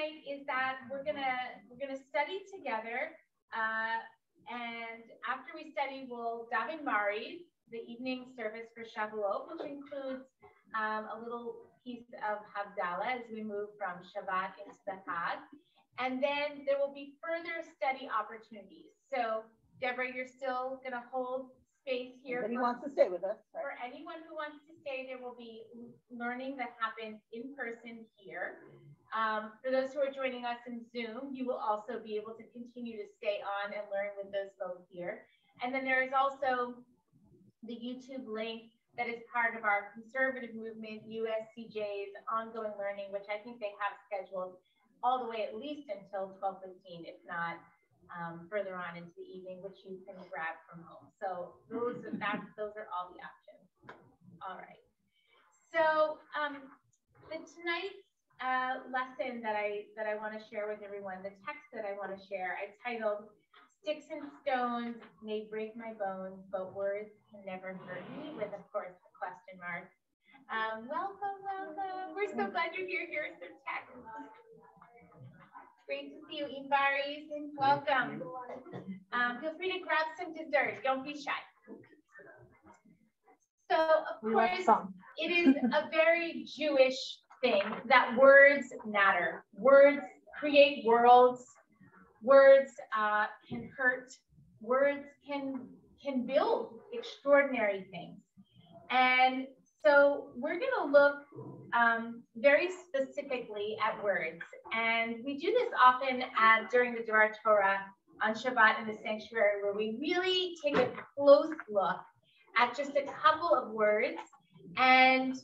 tonight is that we're gonna we're gonna study together, uh, and after we study, we'll daven Maariv, the evening service for Shavuot, which includes um, a little piece of Havdalah as we move from Shabbat into the Chag. And then there will be further study opportunities. So Deborah, you're still gonna hold space here. Anybody wants to stay with us. Right. For anyone who wants to stay, there will be learning that happens in person here. Um, for those who are joining us in Zoom, you will also be able to continue to stay on and learn with those folks here. And then there is also the YouTube link that is part of our conservative movement, USCJ's ongoing learning, which I think they have scheduled all the way at least until 12:15, if not um, further on into the evening, which you can grab from home. So those are, that, those are all the options. All right. So um, the tonight's uh, lesson that I that I want to share with everyone, the text that I want to share, I titled "Sticks and Stones May Break My Bones, but Words Can Never Hurt Me," with of course the question mark. Um, welcome, welcome. We're so glad you're here. Here's the text. Great to see you, Inbaris, and welcome. Um, feel free to grab some dessert. Don't be shy. So, of course, it is a very Jewish thing that words matter. Words create worlds. Words uh, can hurt. Words can can build extraordinary things. And so we're going to look um, very specifically at words. And we do this often at, during the Dvar Torah on Shabbat in the sanctuary, where we really take a close look at just a couple of words and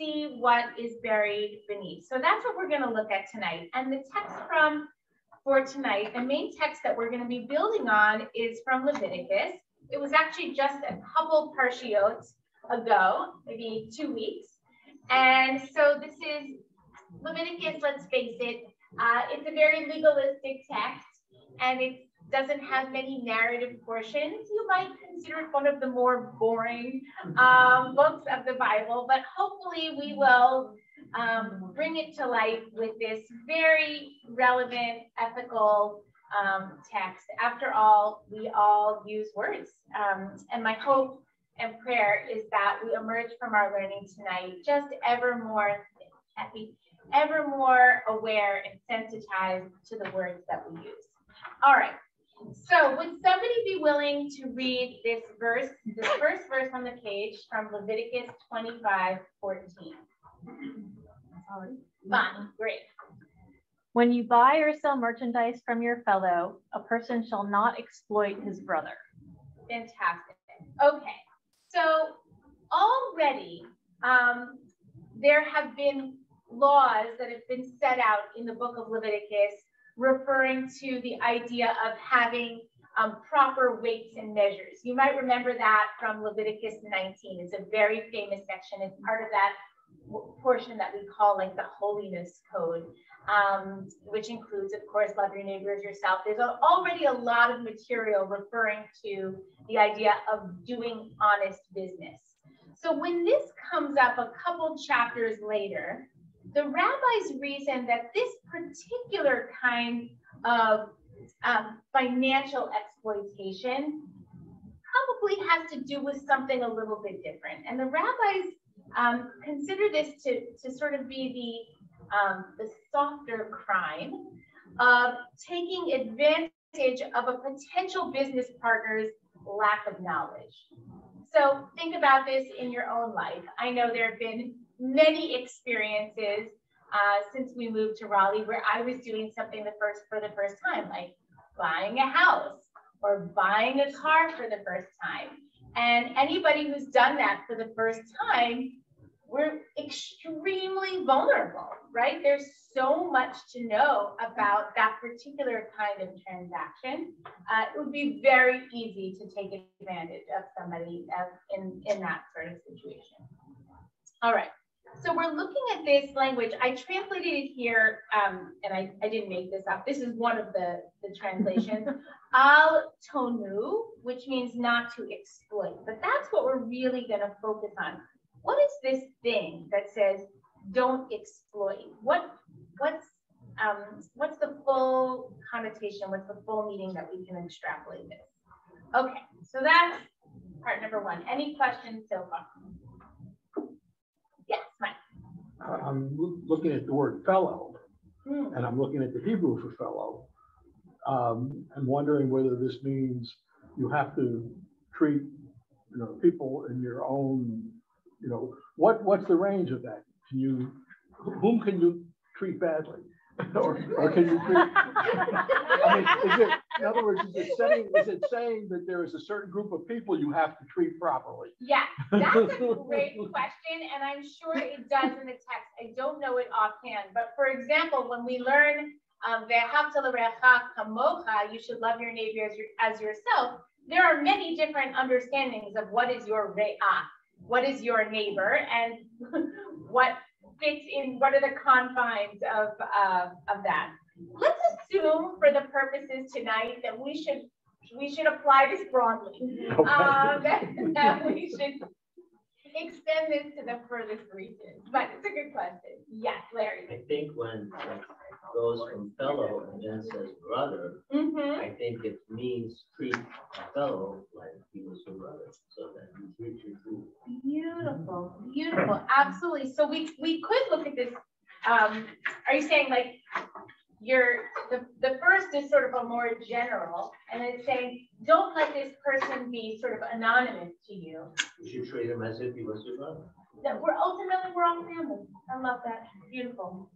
see what is buried beneath. So that's what we're going to look at tonight. And the text from for tonight, the main text that we're going to be building on is from Leviticus. It was actually just a couple parshiot ago, maybe two weeks. And so this is Leviticus, let's face it, uh, it's a very legalistic text and it doesn't have many narrative portions. You might consider it one of the more boring um, books of the Bible, but hopefully we will um, bring it to light with this very relevant ethical um, text. After all, we all use words. Um, and my hope and prayer is that we emerge from our learning tonight just ever more ever more aware and sensitized to the words that we use. All right. So would somebody be willing to read this verse, the first verse on the page from Leviticus 25, 14? Fine, great. When you buy or sell merchandise from your fellow, a person shall not exploit his brother. Fantastic. Okay. So already um, there have been laws that have been set out in the book of Leviticus referring to the idea of having um, proper weights and measures. You might remember that from Leviticus 19. It's a very famous section. It's part of that portion that we call like the holiness code, um, which includes, of course, love your neighbors yourself. There's already a lot of material referring to the idea of doing honest business. So when this comes up a couple chapters later, the rabbis reason that this particular kind of um, financial exploitation probably has to do with something a little bit different. And the rabbis um, consider this to, to sort of be the, um, the softer crime of taking advantage of a potential business partner's lack of knowledge. So think about this in your own life. I know there have been many experiences uh, since we moved to Raleigh where I was doing something the first for the first time, like buying a house or buying a car for the first time. And anybody who's done that for the first time we're extremely vulnerable, right? There's so much to know about that particular kind of transaction. Uh, it would be very easy to take advantage of somebody in, in that sort of situation. All right. So we're looking at this language. I translated it here, um, and I, I didn't make this up. This is one of the, the translations. Al tonu, which means not to exploit. But that's what we're really going to focus on what is this thing that says don't exploit? What what's um, what's the full connotation? What's the full meaning that we can extrapolate this? Okay, so that's part number one. Any questions so far? I'm looking at the word fellow, Hmm. and I'm looking at the Hebrew for fellow. Um, I'm wondering whether this means you have to treat, you know, people in your own, you know, what, what's the range of that? Can you, whom can you treat badly? Or, or can you treat, I mean, is it, in other words, is it saying, is it saying that there is a certain group of people you have to treat properly? Yeah, that's a great question, and I'm sure it does in the text. I don't know it offhand, but for example, when we learn um, you should love your neighbor as, your, as yourself. There are many different understandings of what is your re'ah, what is your neighbor, and what fits in. What are the confines of uh, of that? Let's assume, for the purposes tonight, that we should we should apply this broadly um, that, that we should extend this to the furthest reaches. But it's a good question. Yes, Larry. I think when it goes from fellow and then says brother, Mm-hmm. I think it means treat a fellow like he was your brother, so that you treat your food. Beautiful, beautiful, absolutely. So we we could look at this. Um, are you saying like you're the the first is sort of a more general, and it's saying don't let this person be sort of anonymous to you. You should treat him as if he was your brother. That we're ultimately we're all family. I love that. Beautiful,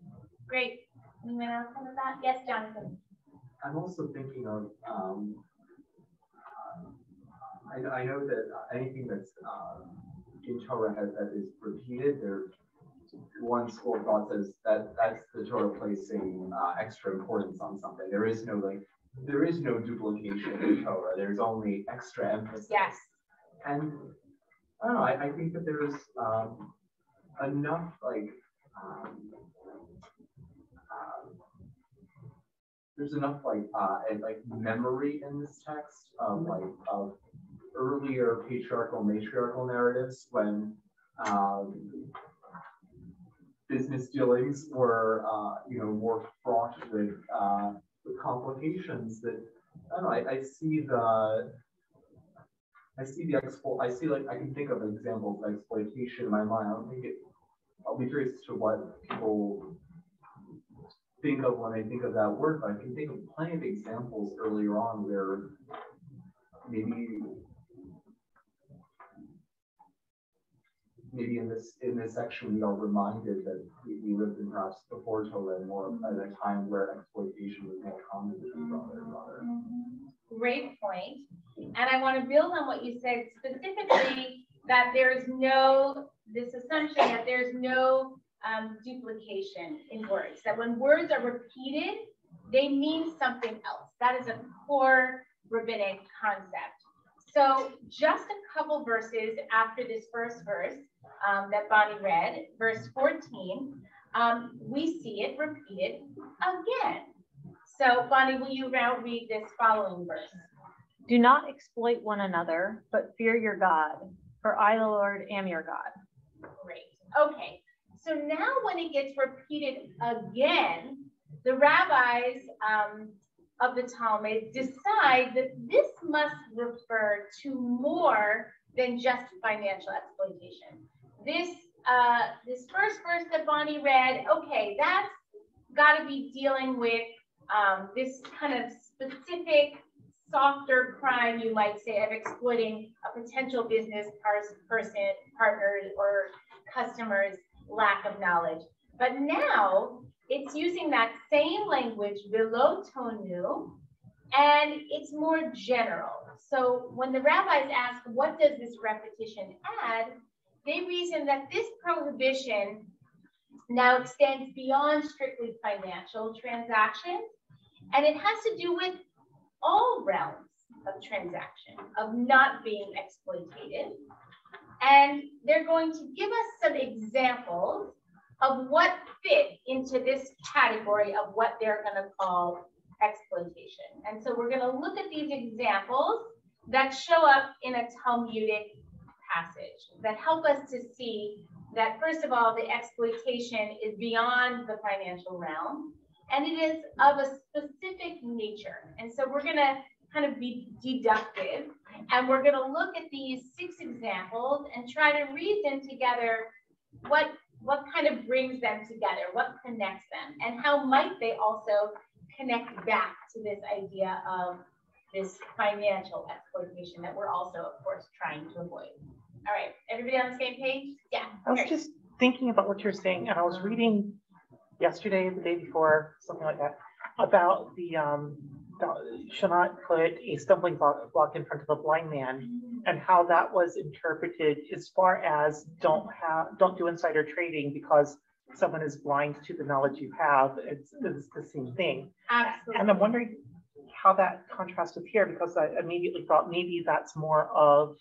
great. Anyone else on that? Yes, Jonathan. I'm also thinking of, um, I, I know that anything that's, um, in Torah has, that is repeated, there, one school of thought says that that's the Torah placing, uh, extra importance on something. There is no like, there is no duplication in Torah. There's only extra emphasis. Yes. And I don't know, I, I think that there's, um, enough like, um, um, there's enough like uh and, like memory in this text of like of earlier patriarchal matriarchal narratives when um business dealings were uh you know more fraught with uh complications that I don't know I, I see the I see the exploit I see like I can think of examples of exploitation in my mind. I don't think it I'll be curious to what people think of when I think of that word, but I can think of plenty of examples earlier on where maybe maybe in this in this section we are reminded that we, we lived in perhaps before Torah and more at a time where exploitation was more common between brother and brother. Great point. And I want to build on what you said specifically that there's no, this assumption that there's no um, duplication in words, that when words are repeated, they mean something else. That is a core rabbinic concept. So just a couple verses after this first verse um, that Bonnie read, verse 14, um, we see it repeated again. So Bonnie, will you now read this following verse? Do not exploit one another, but fear your God, for I, the Lord, am your God. Great. Okay. So now when it gets repeated again, the rabbis um, of the Talmud decide that this must refer to more than just financial exploitation. This uh, this first verse that Bonnie read, okay, that's got to be dealing with um, this kind of specific softer crime, you might say, of exploiting a potential business person, partner, or customer's lack of knowledge. But now it's using that same language, below tonu, and it's more general. So when the rabbis ask, what does this repetition add? They reason that this prohibition now extends beyond strictly financial transactions, and it has to do with all realms of transaction, of not being exploitative. And they're going to give us some examples of what fit into this category of what they're going to call exploitation. And so we're going to look at these examples that show up in a Talmudic passage that help us to see that, first of all, the exploitation is beyond the financial realm. and it is of a specific nature. And so we're gonna kind of be deductive, and we're gonna look at these six examples and try to reason together what, what kind of brings them together, what connects them, and how might they also connect back to this idea of this financial exploitation that we're also, of course, trying to avoid. All right, everybody on the same page? Yeah. I was great. just thinking about what you're saying, and I was reading yesterday, the day before, something like that, about the, um, the- should not put a stumbling block, block in front of a blind man, and how that was interpreted as far as don't have, don't do insider trading because someone is blind to the knowledge you have, it's, it's the same thing. Absolutely. And I'm wondering how that contrasts with here, because I immediately thought maybe that's more of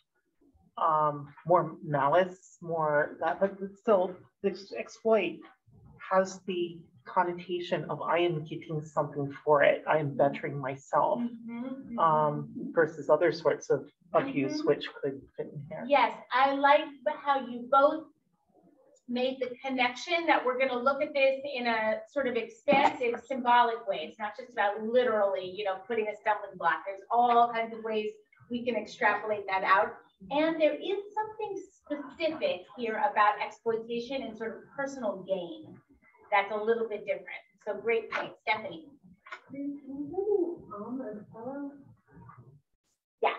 um, more malice, more that, but still, this exploit has the connotation of I am getting something for it, I am bettering myself, Mhm, mhm. um, versus other sorts of abuse Mhm. which could fit in here. Yes, I like how you both made the connection that we're gonna look at this in a sort of expansive symbolic way. It's not just about literally, you know, putting a stumbling block. There's all kinds of ways we can extrapolate that out. And there is something specific here about exploitation and sort of personal gain that's a little bit different. So great point, Stephanie. Yes.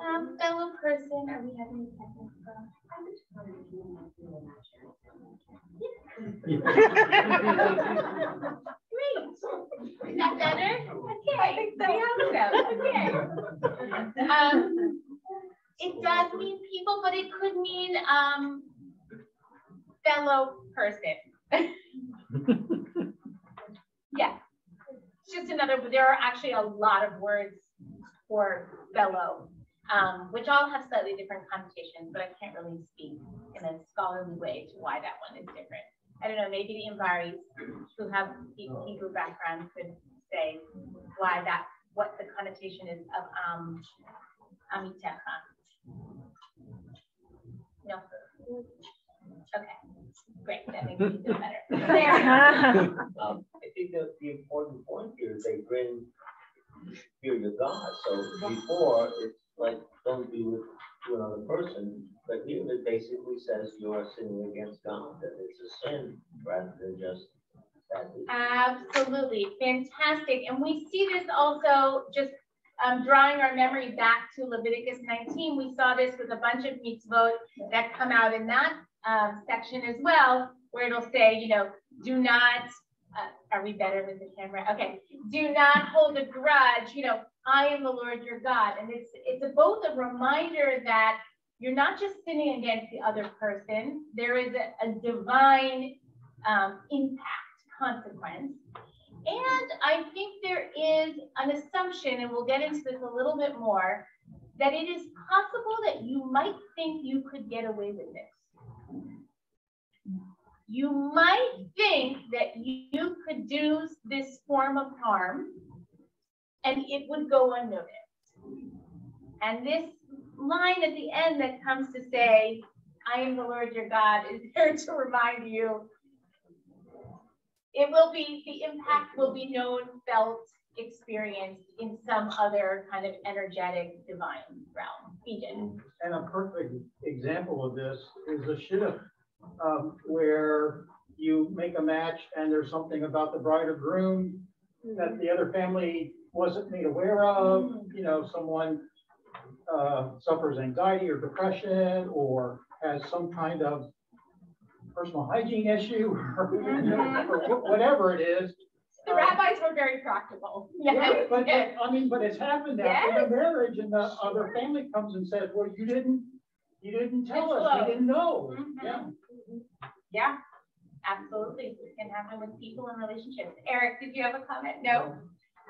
Um, fellow person, are we having a technical? Great. Is that better? Okay. I think so. Okay. Um, it does mean people, but it could mean, um, fellow person. Yeah. It's just another, there are actually a lot of words for fellow, um, which all have slightly different connotations, but I can't really speak in a scholarly way to why that one is different. I don't know, maybe the Imbaris who have He- Hebrew background could say why that, what the connotation is of, um, Amitecha. No? Okay, great, that makes me feel better. There. Um, I think that the important point here is they bring fear to God, so before, it's like, don't be with to another person, but here it basically says you are sinning against God, that it's a sin rather than just that. it's- Absolutely, fantastic. And we see this also just um, drawing our memory back to Leviticus 19. We saw this with a bunch of mitzvot that come out in that um, section as well, where it'll say, you know, do not, uh, are we better with the camera? Okay, do not hold a grudge, you know, I am the Lord your God. And it's, it's a, both a reminder that you're not just sinning against the other person, there is a, a divine um, impact consequence. And I think there is an assumption, and we'll get into this a little bit more, that it is possible that you might think you could get away with this. You might think that you could do this form of harm and it would go unnoticed. And this line at the end that comes to say, I am the Lord your God, is there to remind you it will be, the impact will be known, felt, experienced in some other kind of energetic divine realm. Eden. And a perfect example of this is a shidduch, um, where you make a match and there's something about the bride or groom that the other family wasn't made aware of, you know, someone uh, suffers anxiety or depression or has some kind of personal hygiene issue or or whatever it is. The rabbis were very practical. Yeah, but, yes. but, I mean, but it's happened after the marriage and the other family comes and says, well, you didn't, you didn't tell us, Disclose. we didn't know. Mhm. Yeah. Yeah, absolutely. It can happen with people and relationships. Eric, did you have a comment? No?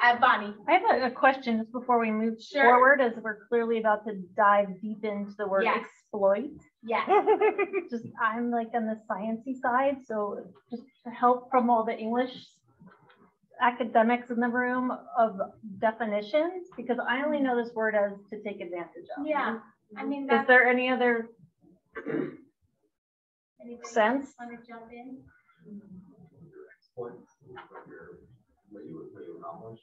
Uh, Bonnie? I have a, a question just before we move Sure. forward, as we're clearly about to dive deep into the word Yes. exploit. Yes. Just, I'm like on the sciencey side, so just help from all the English academics in the room of definitions, because I only know this word as to take advantage of. Yeah, I mean, Is there any other Anybody Sense. Want to jump in? What, what you, what you accomplished?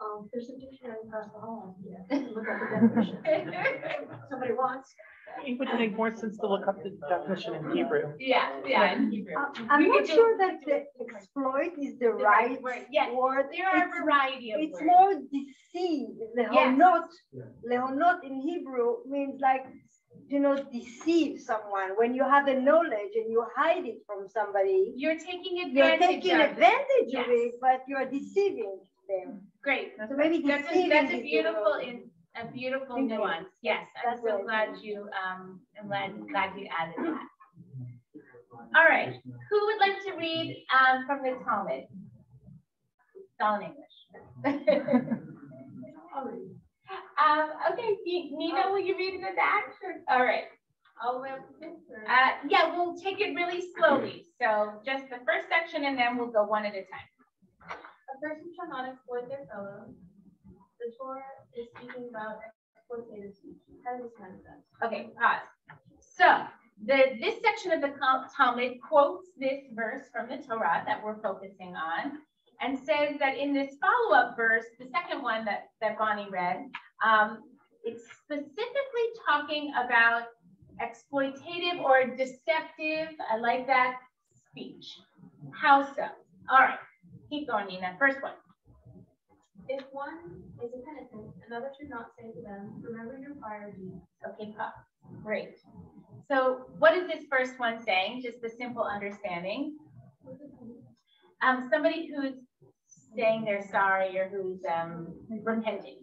Um, there's a dictionary across the hall. Yeah. Look up the definition. Somebody wants. It would make more sense to look up the definition in Hebrew. Yeah, yeah, in Hebrew. Uh, I'm not sure that the exploit is the The right right word, yes. word. There are a variety of It's words. more deceive. Leonot, Yeah. leonot in Hebrew means like, you know, deceive someone. When you have the knowledge and you hide it from somebody, You're taking advantage. you're taking of it. advantage of it, but you're deceiving them. Great. So maybe That's a, that's a beautiful, in a beautiful Thank you. nuance. Yes, I'm so I glad you, um, I'm glad, glad you added that. All right, who would like to read, um, from the Talmud? It's all in English. Um, okay, Ni- Nina, will you read in the back? Sure. All right. All the way up to fifth or? Uh, yeah, we'll take it really slowly. So just the first section and then we'll go one at a time. A person shall not exploit their fellow. The Torah is speaking about exploitative speech. How does this manifest? Okay, pause. So the, this section of the Talmud quotes this verse from the Torah that we're focusing on and says that in this follow-up verse, the second one that, that Bonnie read, um, it's specifically talking about exploitative or deceptive, I like that speech. How so? All right, keep going, Nina. First one. If one is a penitent, another should not say to them, remember your prior deeds. Okay, pause. Great. So what is this first one saying? Just the simple understanding. Um, somebody who's saying they're sorry or who's um, repenting.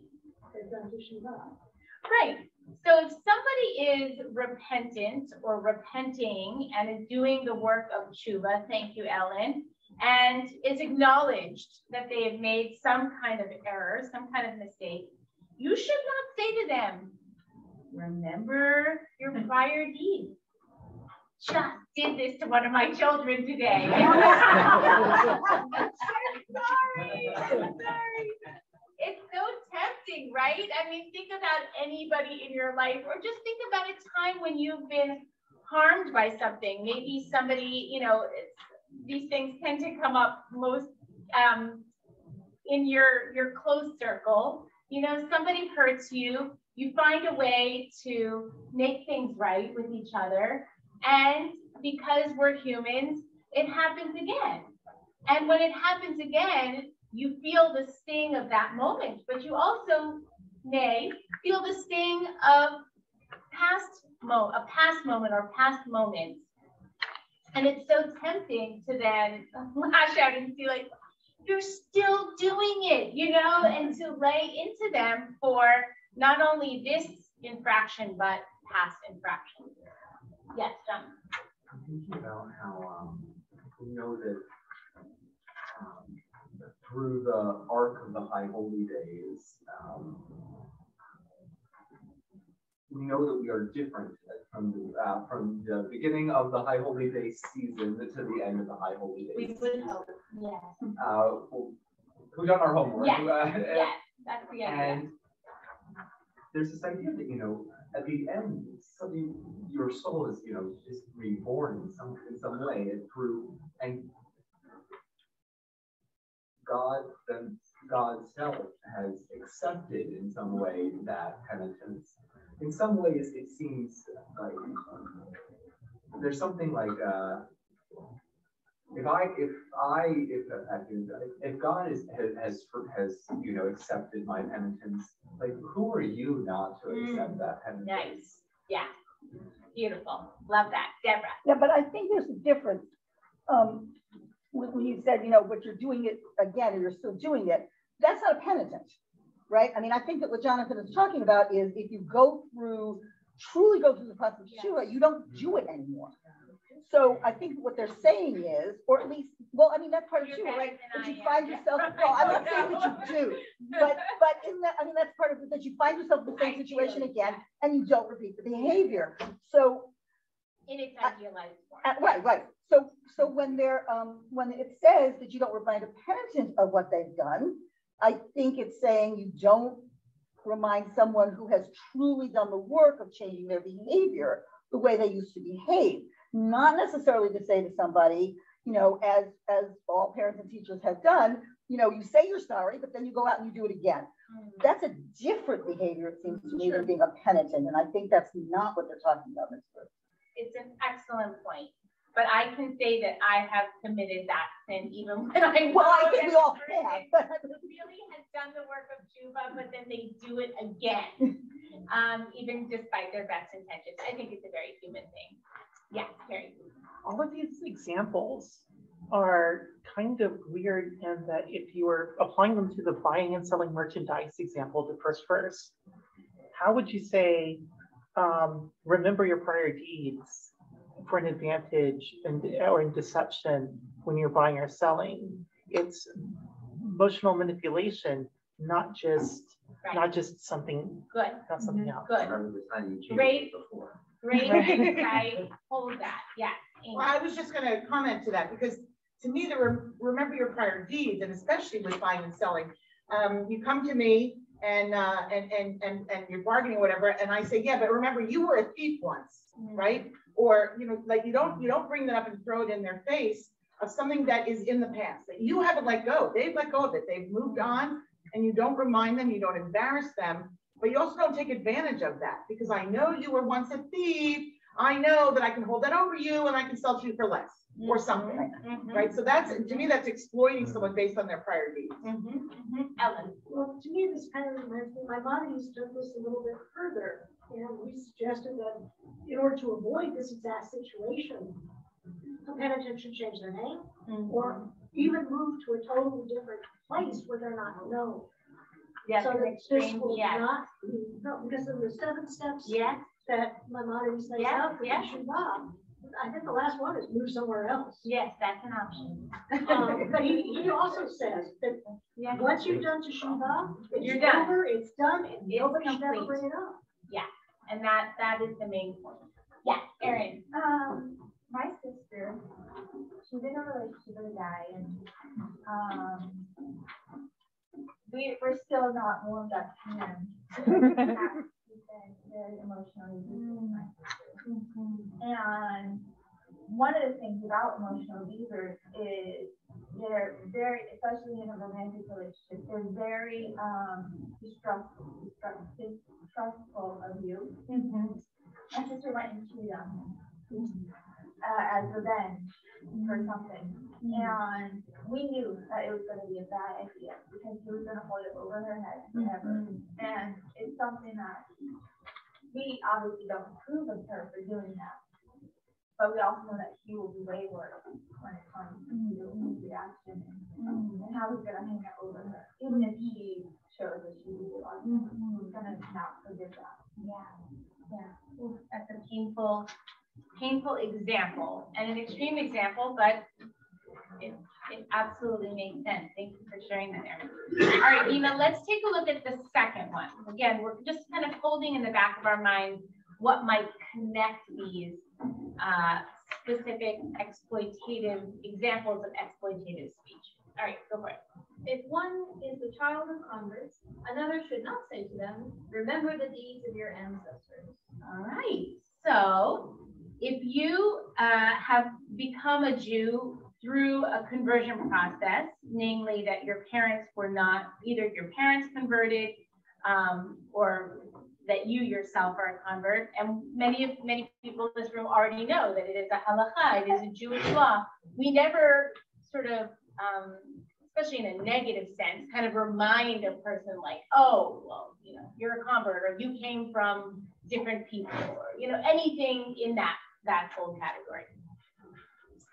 Right. So if somebody is repentant or repenting and is doing the work of tshuva, thank you, Ellen, and is acknowledged that they have made some kind of error, some kind of mistake, you should not say to them, remember your prior deeds. Just did this to one of my children today. I'm sorry, I'm sorry. Right? I mean, think about anybody in your life, or just think about a time when you've been harmed by something. Maybe somebody, you know, these things tend to come up most um, in your your close circle. You know, somebody hurts you. You find a way to make things right with each other, and because we're humans, it happens again. And when it happens again, you feel the sting of that moment, but you also may feel the sting of past mo a past moment or past moments. And it's so tempting to then lash out and be like, you're still doing it, you know, and to lay into them for not only this infraction, but past infractions. Yes, John. I'm thinking about how, um, we know that, through the arc of the high holy days, um, we know that we are different from the, uh, from the beginning of the high holy day season to the end of the high holy We days. would hope, yes, Uh, we done our homework. Yes, uh, yes, that's the idea. And there's this idea that, you know, at the end, something, your soul is, you know, just reborn in some, in some way through, and God, then God's self has accepted in some way that penitence. In some ways, it seems like there's something like, uh, if I, if I, if, if God is, has, has, you know, accepted my penitence, like, who are you not to accept that penitence? Nice, yeah, beautiful, love that, Deborah. Yeah, but I think there's a difference. Um, when, you said, you know, but you're doing it again, and you're still doing it, that's not a penitent, right? I mean, I think that what Jonathan is talking about is if you go through, truly go through the process of Teshuvah, you don't do it anymore. So I think what they're saying is, or at least, well, I mean, that's part of Teshuvah, right? That you find yourself, well, I'm not saying that you do, but, but in that, I mean, that's part of it, that you find yourself in the same situation again, and you don't repeat the behavior. So In its idealized form. uh, Right, right. So, so when they're, um, when it says that you don't remind a penitent of what they've done, I think it's saying you don't remind someone who has truly done the work of changing their behavior the way they used to behave. not necessarily to say to somebody, you know, as, as all parents and teachers have done, you know, you say you're sorry, but then you go out and you do it again. That's a different behavior, it seems to me, than being a penitent, and I think that's not what they're talking about, Ms. Burke. It's an excellent point, but I can say that I have committed that sin even when I. Well, I know think we all the have, but Really has done the work of Teshuvah, but then they do it again, um, even despite their best intentions. I think it's a very human thing. Yeah, very. all of these examples are kind of weird in that if you were applying them to the buying and selling merchandise example, the first verse, how would you say, um, remember your prior deeds for an advantage and or in deception when you're buying or selling? It's emotional manipulation, not just Right, not just something, good, not something else. good, Remember the time you Great. before. great, Right. right, hold that, Yeah. Well, I was just gonna comment to that, because to me, the rem- remember your prior deeds, and especially with buying and selling. Um, you come to me and, uh, and, and, and, and you're bargaining, or whatever, and I say, yeah, but remember, you were a thief once, right? Or, you know, like, you don't, you don't bring that up and throw it in their face of something that is in the past, that you haven't let go, they've let go of it, they've moved on, and you don't remind them, you don't embarrass them, but you also don't take advantage of that, because I know you were once a thief, I know that I can hold that over you and I can sell to you for less, or something, Mhm, right? So that's, to me, that's exploiting someone based on their prior deeds. mhm, mhm. Ellen, Well, to me, this kind of reminds me, Rambam used to take this a little bit further. And we suggested that in order to avoid this exact situation, a penitent should change their name or even move to a totally different place where they're not known. yes, So an that this extreme, will yes, not, be- no, because of the seven steps yes, that Rambam always lays Yeah, out for yeah. Shabbat. I think the last one is move somewhere else. yes, that's an option. Um, But he, he also says that Yeah. once you've done Teshuvah, You're it's done. over, it's done, and It's nobody should ever complete. bring it up. Yeah. And that, that is the main point. Yeah, Erin. Um, my sister, she's in a relationship with a guy and, um, we, we're still not warmed up to him. He's been very emotionally abusive my sister. Mm-hmm. And one of the things about emotional abusers is they're very, especially in a romantic relationship, they're very, um, distrustful, distrust- distrustful of you. Mm-hmm. My sister went and cheated on him, uh, as revenge for mm-hmm. something. And we knew that it was gonna be a bad idea because he was gonna hold it over her head forever. And it's something that we obviously don't approve of her for doing that. But we also know that he will be wayward when it comes to mm-hmm. his reaction and, and how he's gonna hang it over her. Even if she shows that she really loves him, mm-hmm. he's gonna not forgive that. Yeah, yeah. That's a painful, painful example and an extreme example, but it, it absolutely makes sense. Thank you for sharing that, Erin. All right, Ina, let's take a look at the second one. Again, we're just kind of holding in the back of our mind what might connect these uh, specific exploitative examples of exploitative speech. All right, go for it. If one is the child of converts, another should not say to them, remember the deeds of your ancestors. All right, so if you uh, have become a Jew through a conversion process, namely that your parents were not, either your parents converted um, or that you yourself are a convert, and many of many people in this room already know that it is a halacha, it is a Jewish law. We never sort of, um, especially in a negative sense, kind of remind a person like, oh, well, you know, you're a convert, or you came from different people, or you know, anything in that that whole category.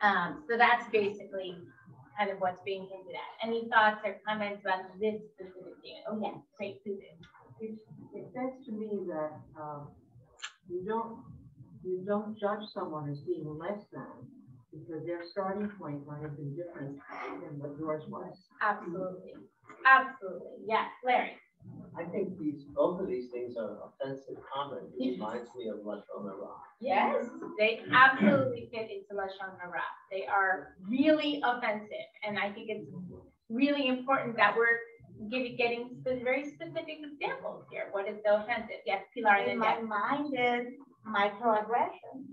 Um, so that's basically kind of what's being hinted at. Any thoughts or comments about this specific statement? Oh, yes, great, Susan. It, it says to me that, um, you don't, you don't judge someone as being less than, because their starting point might have been different than what yours was. Absolutely, absolutely, yes, Larry. I think these, both of these things are offensive comment. It reminds me of Lashon Hara. Yes, they absolutely fit into Lashon Hara. They are really offensive, and I think it's really important that we're giving, getting spe- very specific examples here. What is so offensive? Yes, Pilar, In my Deb. mind is microaggression.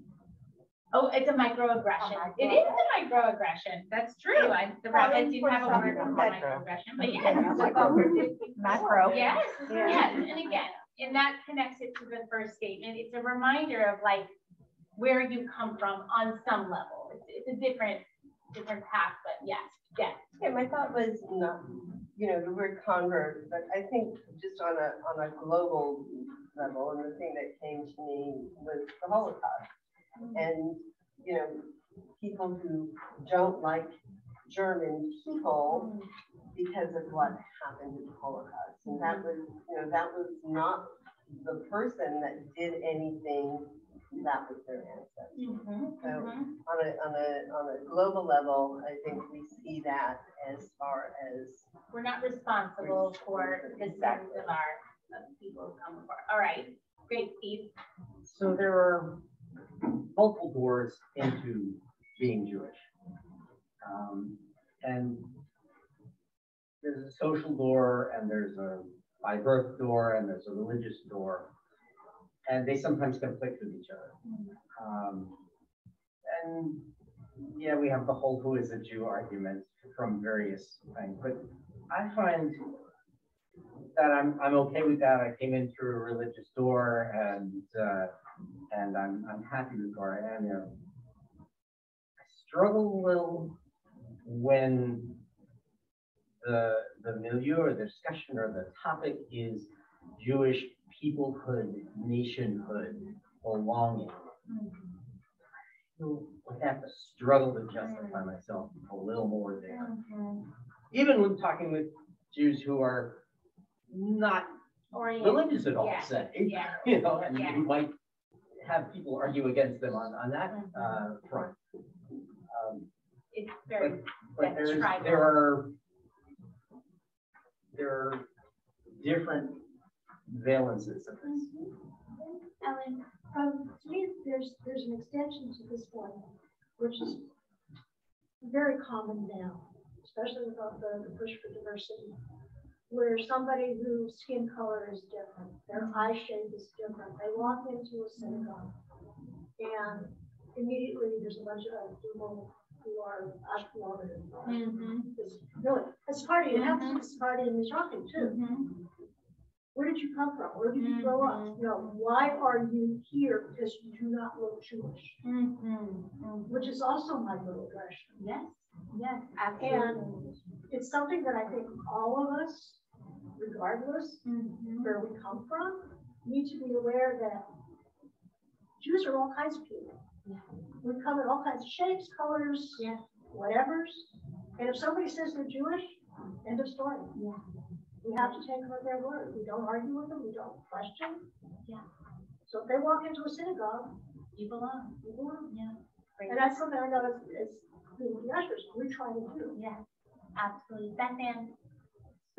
Oh, it's a microaggression. Oh it is a microaggression. That's true. I, the rabbit didn't have a word for microaggression, but yes. Oh, Macro. Yes, Yeah. yes, and again, and that connects it to the first statement. It's a reminder of like where you come from on some level. It's, it's a different, different path, but yes, yes. Yeah, my thought was not, you know, the word convert, but I think just on a, on a global level, and the thing that came to me was the Holocaust. And, you know, people who don't like German people because of what happened in the Holocaust. And that was, you know, that was not the person that did anything, that was their ancestors. Mm-hmm, so mm-hmm. on a, on a, on a global level, I think we see that as far as We're not responsible for the sins of our, of people who come before. All right, great, Steve. So there are multiple doors into being Jewish. Um, and there's a social door and there's a by birth door and there's a religious door. And they sometimes conflict with each other. Um, and yeah, we have the whole who is a Jew argument from various things, but I find that I'm, I'm okay with that. I came in through a religious door and, uh, and I'm, I'm happy with where I am. I struggle a little when the, the milieu or the discussion or the topic is Jewish peoplehood, nationhood, belonging. I have to struggle to justify myself a little more there. Mm-hmm. Even when talking with Jews who are not Oriented. religious at all, Yeah, say, yeah, you know, and yeah. you might have people argue against them on, on that, uh, front. Um, It's very, but that's there's, tribal. there are, there are different valences of this. Ellen, um, to me, there's, there's an extension to this one, which is very common now, especially with all the, the push for diversity, where somebody whose skin color is different, their eye shape is different, they walk into a synagogue, and immediately there's a bunch of people who are Ashkenazi. Mhm. It's Really, it's party, it happens to party and shocking too. Mm-hmm. Where did you come from? Where did you grow up? Mm-hmm. You know, why are you here? Because you do not look Jewish. Mm-hmm. Which is also my little question. Yes, yes, And it's something that I think all of us, regardless mm-hmm. where we come from, need to be aware that Jews are all kinds of people. We come in all kinds of shapes, colors, whatevers. And if somebody says they're Jewish, end of story. We have to take them at their word. We don't argue with them. We don't question. Yeah. So if they walk into a synagogue, You belong. you belong. Yeah. And that's something I know as, the ushers, we're trying to do. Yeah, absolutely. Beth Ann,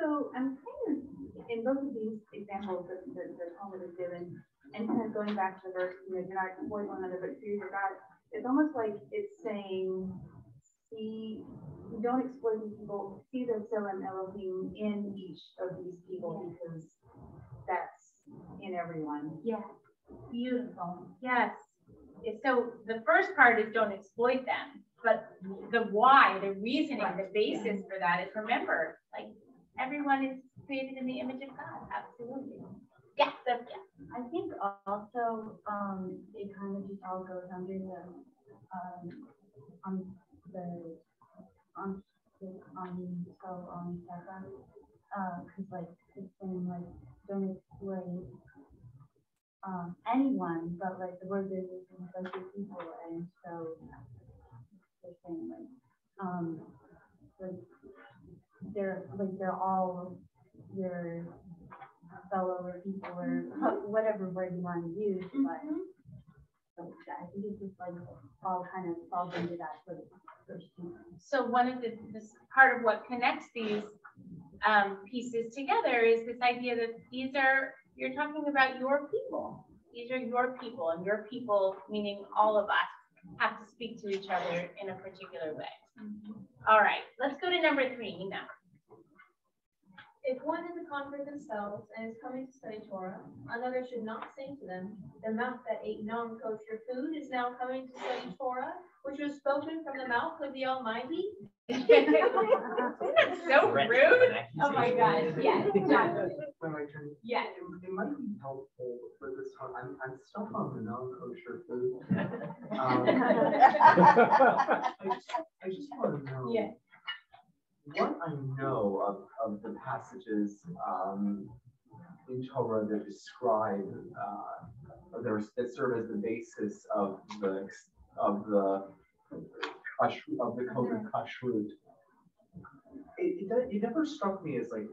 So I'm kind of, in both of these examples that, that, that Paula was given, and kind of going back to the verse, you know, do not exploit one another, but fear your God, it's almost like it's saying, see, don't exploit these people, see the Tselem Elohim in each of these people, because that's in everyone. Yes, beautiful. Yes. So the first part is don't exploit them, but the why, the reasoning, the basis for that is remember, like everyone is created in the image of God. Absolutely. Yes, Sophia. I think also, um, it kind of just all goes under the, um, on the, on, the- on, so, on Sarah. Uh, cause like, it's saying like, don't exploit, um, anyone, but like the word is especially people, and so they're saying like, um, like, they're, like, they're all your fellow or people or whatever word you want to use, but so I think it's just like all kind of falls into that sort of first one. So one of the, this part of what connects these um, pieces together is this idea that these are, you're talking about your people. These are your people and your people, meaning all of us, have to speak to each other in a particular way. All right, let's go to number three, Nina. If one is a convert themselves and is coming to study Torah, another should not say to them, the mouth that ate non-kosher food is now coming to study Torah, which was spoken from the mouth of the Almighty. Isn't that so rude? Oh my God, yes, exactly. When I turn. Yes. It it might be helpful for this one, I'm, I'm stuck on the non-kosher food. Um, I just, I just want to know. Yeah. What I know of, of the passages, um, in Torah that describe, uh, that serve as the basis of the, of the, kashrut- of the code of kashrut. It, it, it never struck me as like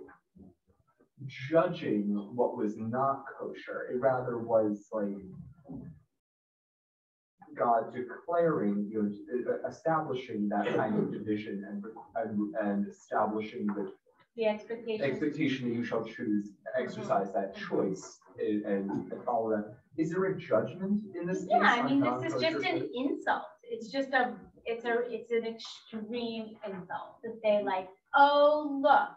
judging what was not kosher. It rather was like God declaring, you know, establishing that kind of division and, and, and establishing the The expectation. expectation that you shall choose, exercise that mm-hmm. choice and, and follow that. Is there a judgment in this case? Yeah, I mean, this is just an insult. It's just a, it's a, it's an extreme insult to say like, oh, look.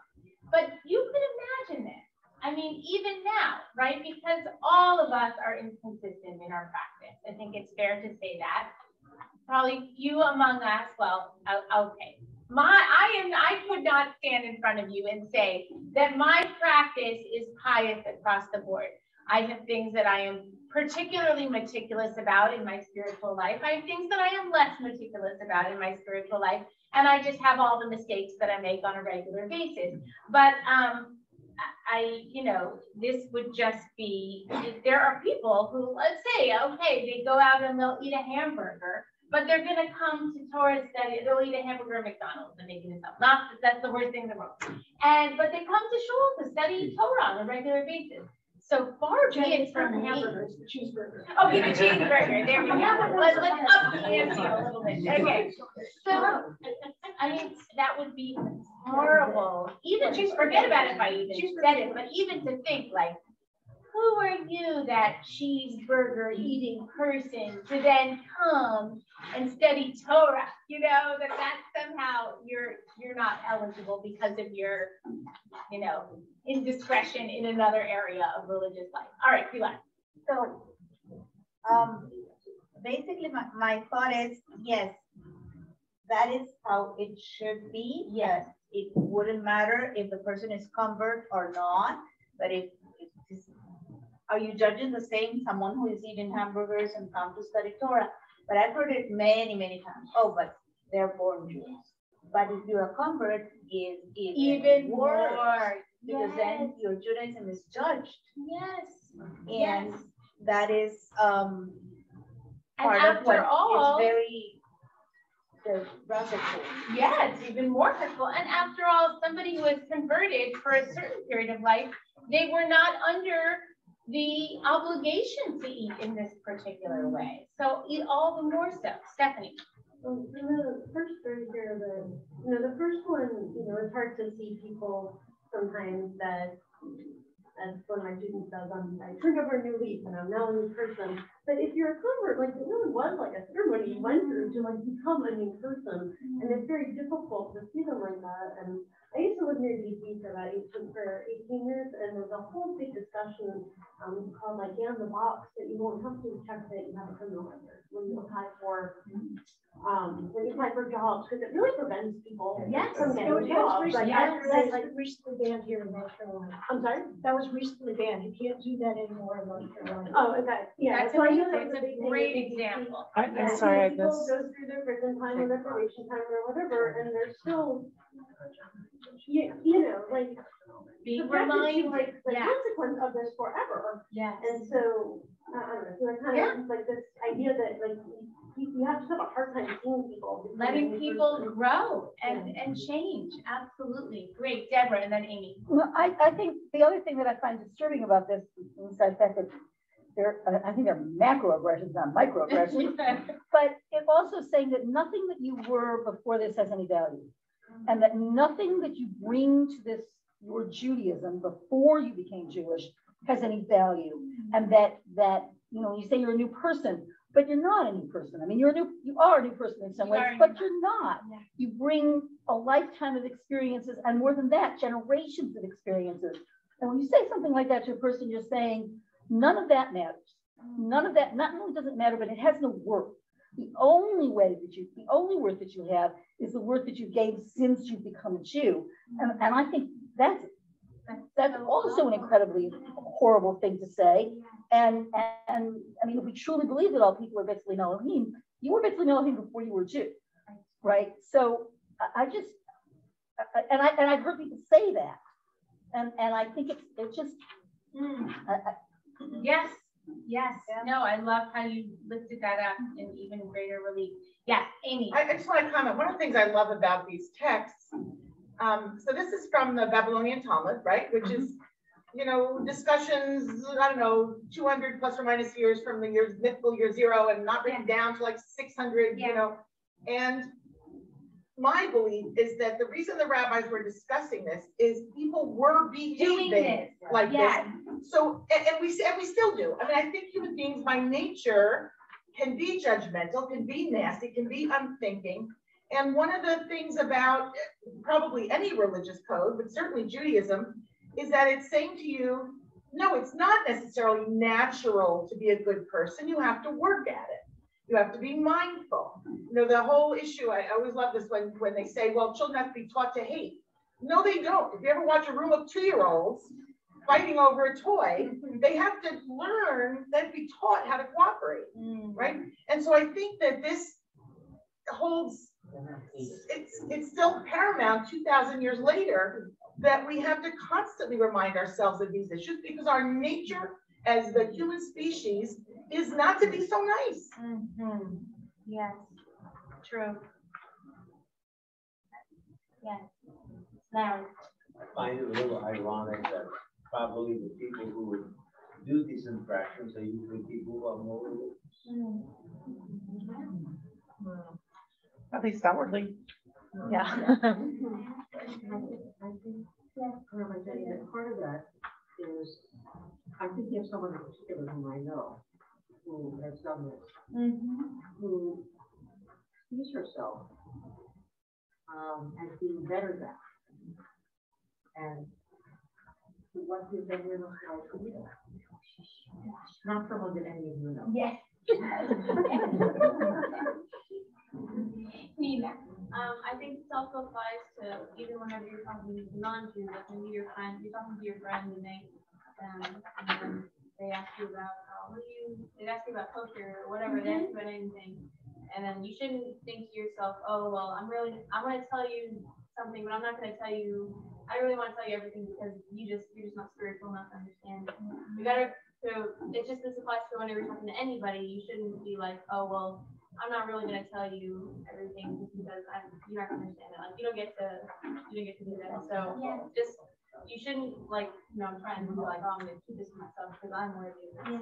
But you could imagine this. I mean, even now, right? Because all of us are inconsistent in our practice. I think it's fair to say that. Probably few among us, well, okay. My, I am, I could not stand in front of you and say that my practice is pious across the board. I have things that I am particularly meticulous about in my spiritual life. I have things that I am less meticulous about in my spiritual life. And I just have all the mistakes that I make on a regular basis. But um, I, you know, this would just be, there are people who, let's say, okay, they go out and they'll eat a hamburger, but they're gonna come to Torah study, they'll eat a hamburger at McDonald's and making up. Not, that that's the worst thing in the world. And, but they come to shul to study Torah on a regular basis. So far it from me. Hamburgers, cheeseburgers. Okay, oh, the cheeseburger, there we go. Let's, let's up the ante a little bit, okay. So, I mean, that would be horrible, even just forget about it if I even said it, but even to think like, who are you, that cheeseburger eating person, to then come and study Torah? You know, that that somehow you're, you're not eligible because of your, you know, indiscretion in another area of religious life. All right, Pilar. So, um, basically, my, my thought is, yes, that is how it should be. Yes, it wouldn't matter if the person is convert or not, but if, are you judging the same, someone who is eating hamburgers and come to study Torah? But I've heard it many, many times. Oh, but they're born Jews. But if you're a convert, is even Even worse, more, Because then your Judaism is judged. Yes. And Yes. that is, um, And part of what all- is very derogatory. Yeah, it's even more hurtful. And after all, somebody who was converted for a certain period of life, they were not under the obligation to eat in this particular way. So eat all the more so. Stephanie. Well, in the first verse the, you know, the first one, you know, it's hard to see people sometimes that, as one of my students says, I'm, I turned over a new leaf and I'm now a new person. But if you're a convert, like it really was like a ceremony you went through to like become a new person. And it's very difficult to see them like that. And I used to live near DC for about eighteen, for eighteen years, and there was a whole big discussion, um, called like, yeah, the box, that you won't have to check that you have a criminal record when you apply for, um, when you apply for jobs, because it really prevents people Yes, from getting was jobs. Like, recently- after yes. they, like recently banned here in North Carolina. I'm sorry? That was recently banned. You can't do that anymore in North Carolina. Oh, okay, yeah. That's so I a- know that was it's a big great in example. I- I'm Yeah, sorry, I People missed- go through their prison time or their probation time or whatever, and they're still, you, you know, like. Be subjected to, reminded, Like, the yes. consequence of this forever. Yes. And so, I I don't know, so I kind of, like, this idea that, like, you, you have to have a hard time seeing people. Letting people person. grow and, and change. Absolutely. Great. Deborah and then Amy. Well, I, I think the other thing that I find disturbing about this is the fact that there, I think they're macroaggressions, not microaggressions. But it also saying that nothing that you were before this has any value. And that nothing that you bring to this, your Judaism before you became Jewish has any value. And that, that, you know, you say you're a new person, but you're not a new person. I mean, you're a new, you are a new person in some ways, are a new but you're not. You bring a lifetime of experiences and more than that, generations of experiences. And when you say something like that to a person, you're saying, none of that matters. Mm. None of that, not only does it matter, but it has no worth. The only way that you, the only worth that you have is the worth that you gained since you've become a Jew. And, mm-hmm. and I think that's, that's also an incredibly horrible thing to say. And, and, I mean, if we truly believe that all people are basically Elohim, you were basically Elohim before you were a Jew, right? So I, just, and I, and I've heard people say that. And, and I think it's, it's just, mm. I- I- Yes, yes. No, I love how you lifted that up in even greater relief. Yes, Amy. I, I just want to comment, one of the things I love about these texts, um, so this is from the Babylonian Talmud, right, which is, you know, discussions, I don't know, two hundred plus or minus years from the year, mythical year zero, and not written down to like six hundred, you know, and my belief is that the reason the rabbis were discussing this is people were behaving this. like this. So, and, and we, and we still do. I mean, I think human beings by nature can be judgmental, can be nasty, can be unthinking. And one of the things about eh, probably any religious code, but certainly Judaism, is that it's saying to you, no, it's not necessarily natural to be a good person. You have to work at it. You have to be mindful. You know, the whole issue, I always love this when, when they say, well, children have to be taught to hate. No, they don't. If you ever watch a room of two-year-olds fighting over a toy, they have to learn, then be taught how to cooperate, mm. right? And so I think that this holds, it's, it's still paramount two thousand years later that we have to constantly remind ourselves of these issues because our nature as the human species is not to be so nice. Mhm. Yes, true. Yes. Larry. I find it a little ironic that probably the people who would do these infractions are usually people who are more religious. At least outwardly. Yeah. I think, I think, part of saying that part of that is, I'm thinking of someone in particular whom I know, who has done this, who sees herself um, as being better than. And what did they live like to live? Not someone that any of you know. Yes. Nina, um, I think this also applies to even whenever you're talking to non-Jews, like maybe your friend, you're talking to your friend and they, um, and they ask you about, what do you, they ask you about kosher or whatever, they ask you about anything. And then you shouldn't think to yourself, oh, well, I'm really, I'm gonna tell you something, but I'm not gonna tell you, I really wanna tell you everything because you just, you're just not spiritual enough to understand. You gotta, so it just, this applies to whenever you're talking to anybody, you shouldn't be like, oh, well, I'm not really gonna tell you everything because I'm, you're not gonna understand it. Like, you don't get to, you don't get to do that. So just, you shouldn't like, you know, try and be like, oh, I'm gonna keep this to myself because I'm worthy of it.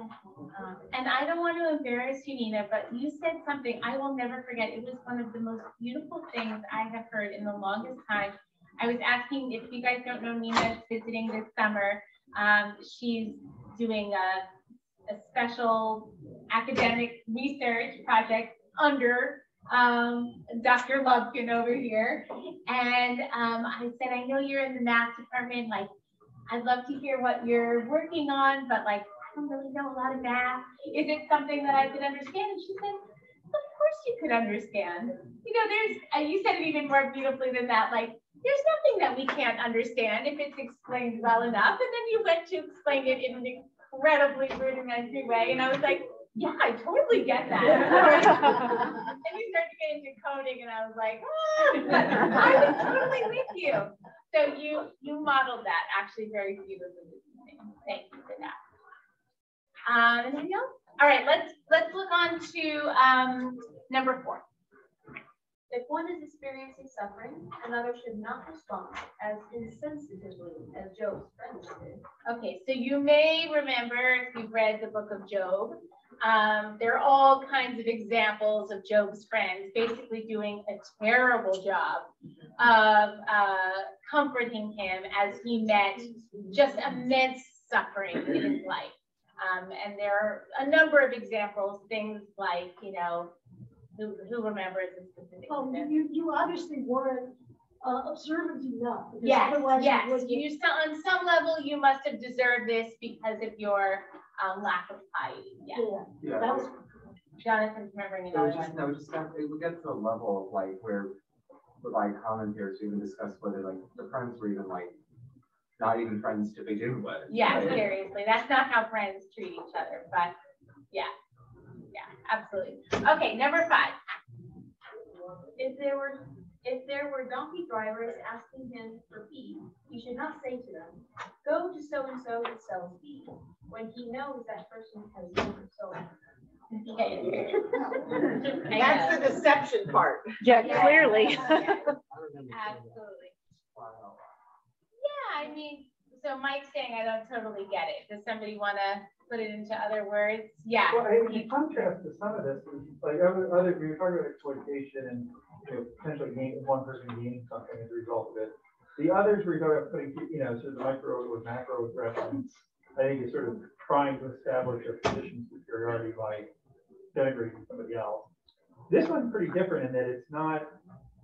Um, And I don't want to embarrass you, Nina, but you said something I will never forget. It was one of the most beautiful things I have heard in the longest time. I was asking if you guys don't know Nina is visiting this summer. Um, she's doing a, a special academic research project under um, Dr. Lumpkin over here. And um, I said, I know you're in the math department. Like, I'd love to hear what you're working on, but like, I don't really know a lot of math. Is it something that I could understand? And she said, of course you could understand. You know, there's, uh, you said it even more beautifully than that. Like, there's nothing that we can't understand if it's explained well enough. And then you went to explain it in an incredibly rudimentary way. And I was like, yeah, I totally get that. and you started to get into coding and I was like, ah, I was totally with you. So you, you modeled that actually very beautifully. Thank you for that. Um, anything else? All right, let's, let's look on to, um, number four. If one is experiencing suffering, another should not respond as insensitively as Job's friends did. Okay, so you may remember if you've read the book of Job, um, there are all kinds of examples of Job's friends basically doing a terrible job of uh, comforting him as he met just immense suffering in his life. Um, and there are a number of examples, things like, you know, who, who remembers a specific instance? you, you obviously weren't uh, observant enough. Yes, yes, you, on some level, you must have deserved this because of your, um, lack of piety, yeah. Yeah. That was, Jonathan's remembering It another would just, one. no, it just, got- it would get to a level of like where, with like commentators who even discuss whether like the friends were even like, not even friends to begin with. Yeah, right? seriously, that's not how friends treat each other, but, yeah, yeah, absolutely. Okay, number five. If there were, if there were donkey drivers asking him for feed, he should not say to them, go to so-and-so that sells feed, when he knows that person has never sold. Okay. That's the deception part. Yeah, Yeah. clearly. Absolutely. Yeah, I mean, so Mike's saying I don't totally get it. Does somebody want to put it into other words? Yeah. Well, in in contrast to some of this, like other, other, we were talking about exploitation and, know, potentially gain, one person gaining something as a result of it. The others were talking about putting, you know, sort of the micro with macro aggressions. I think it's sort of trying to establish a position of superiority by denigrating somebody else. This one's pretty different in that it's not,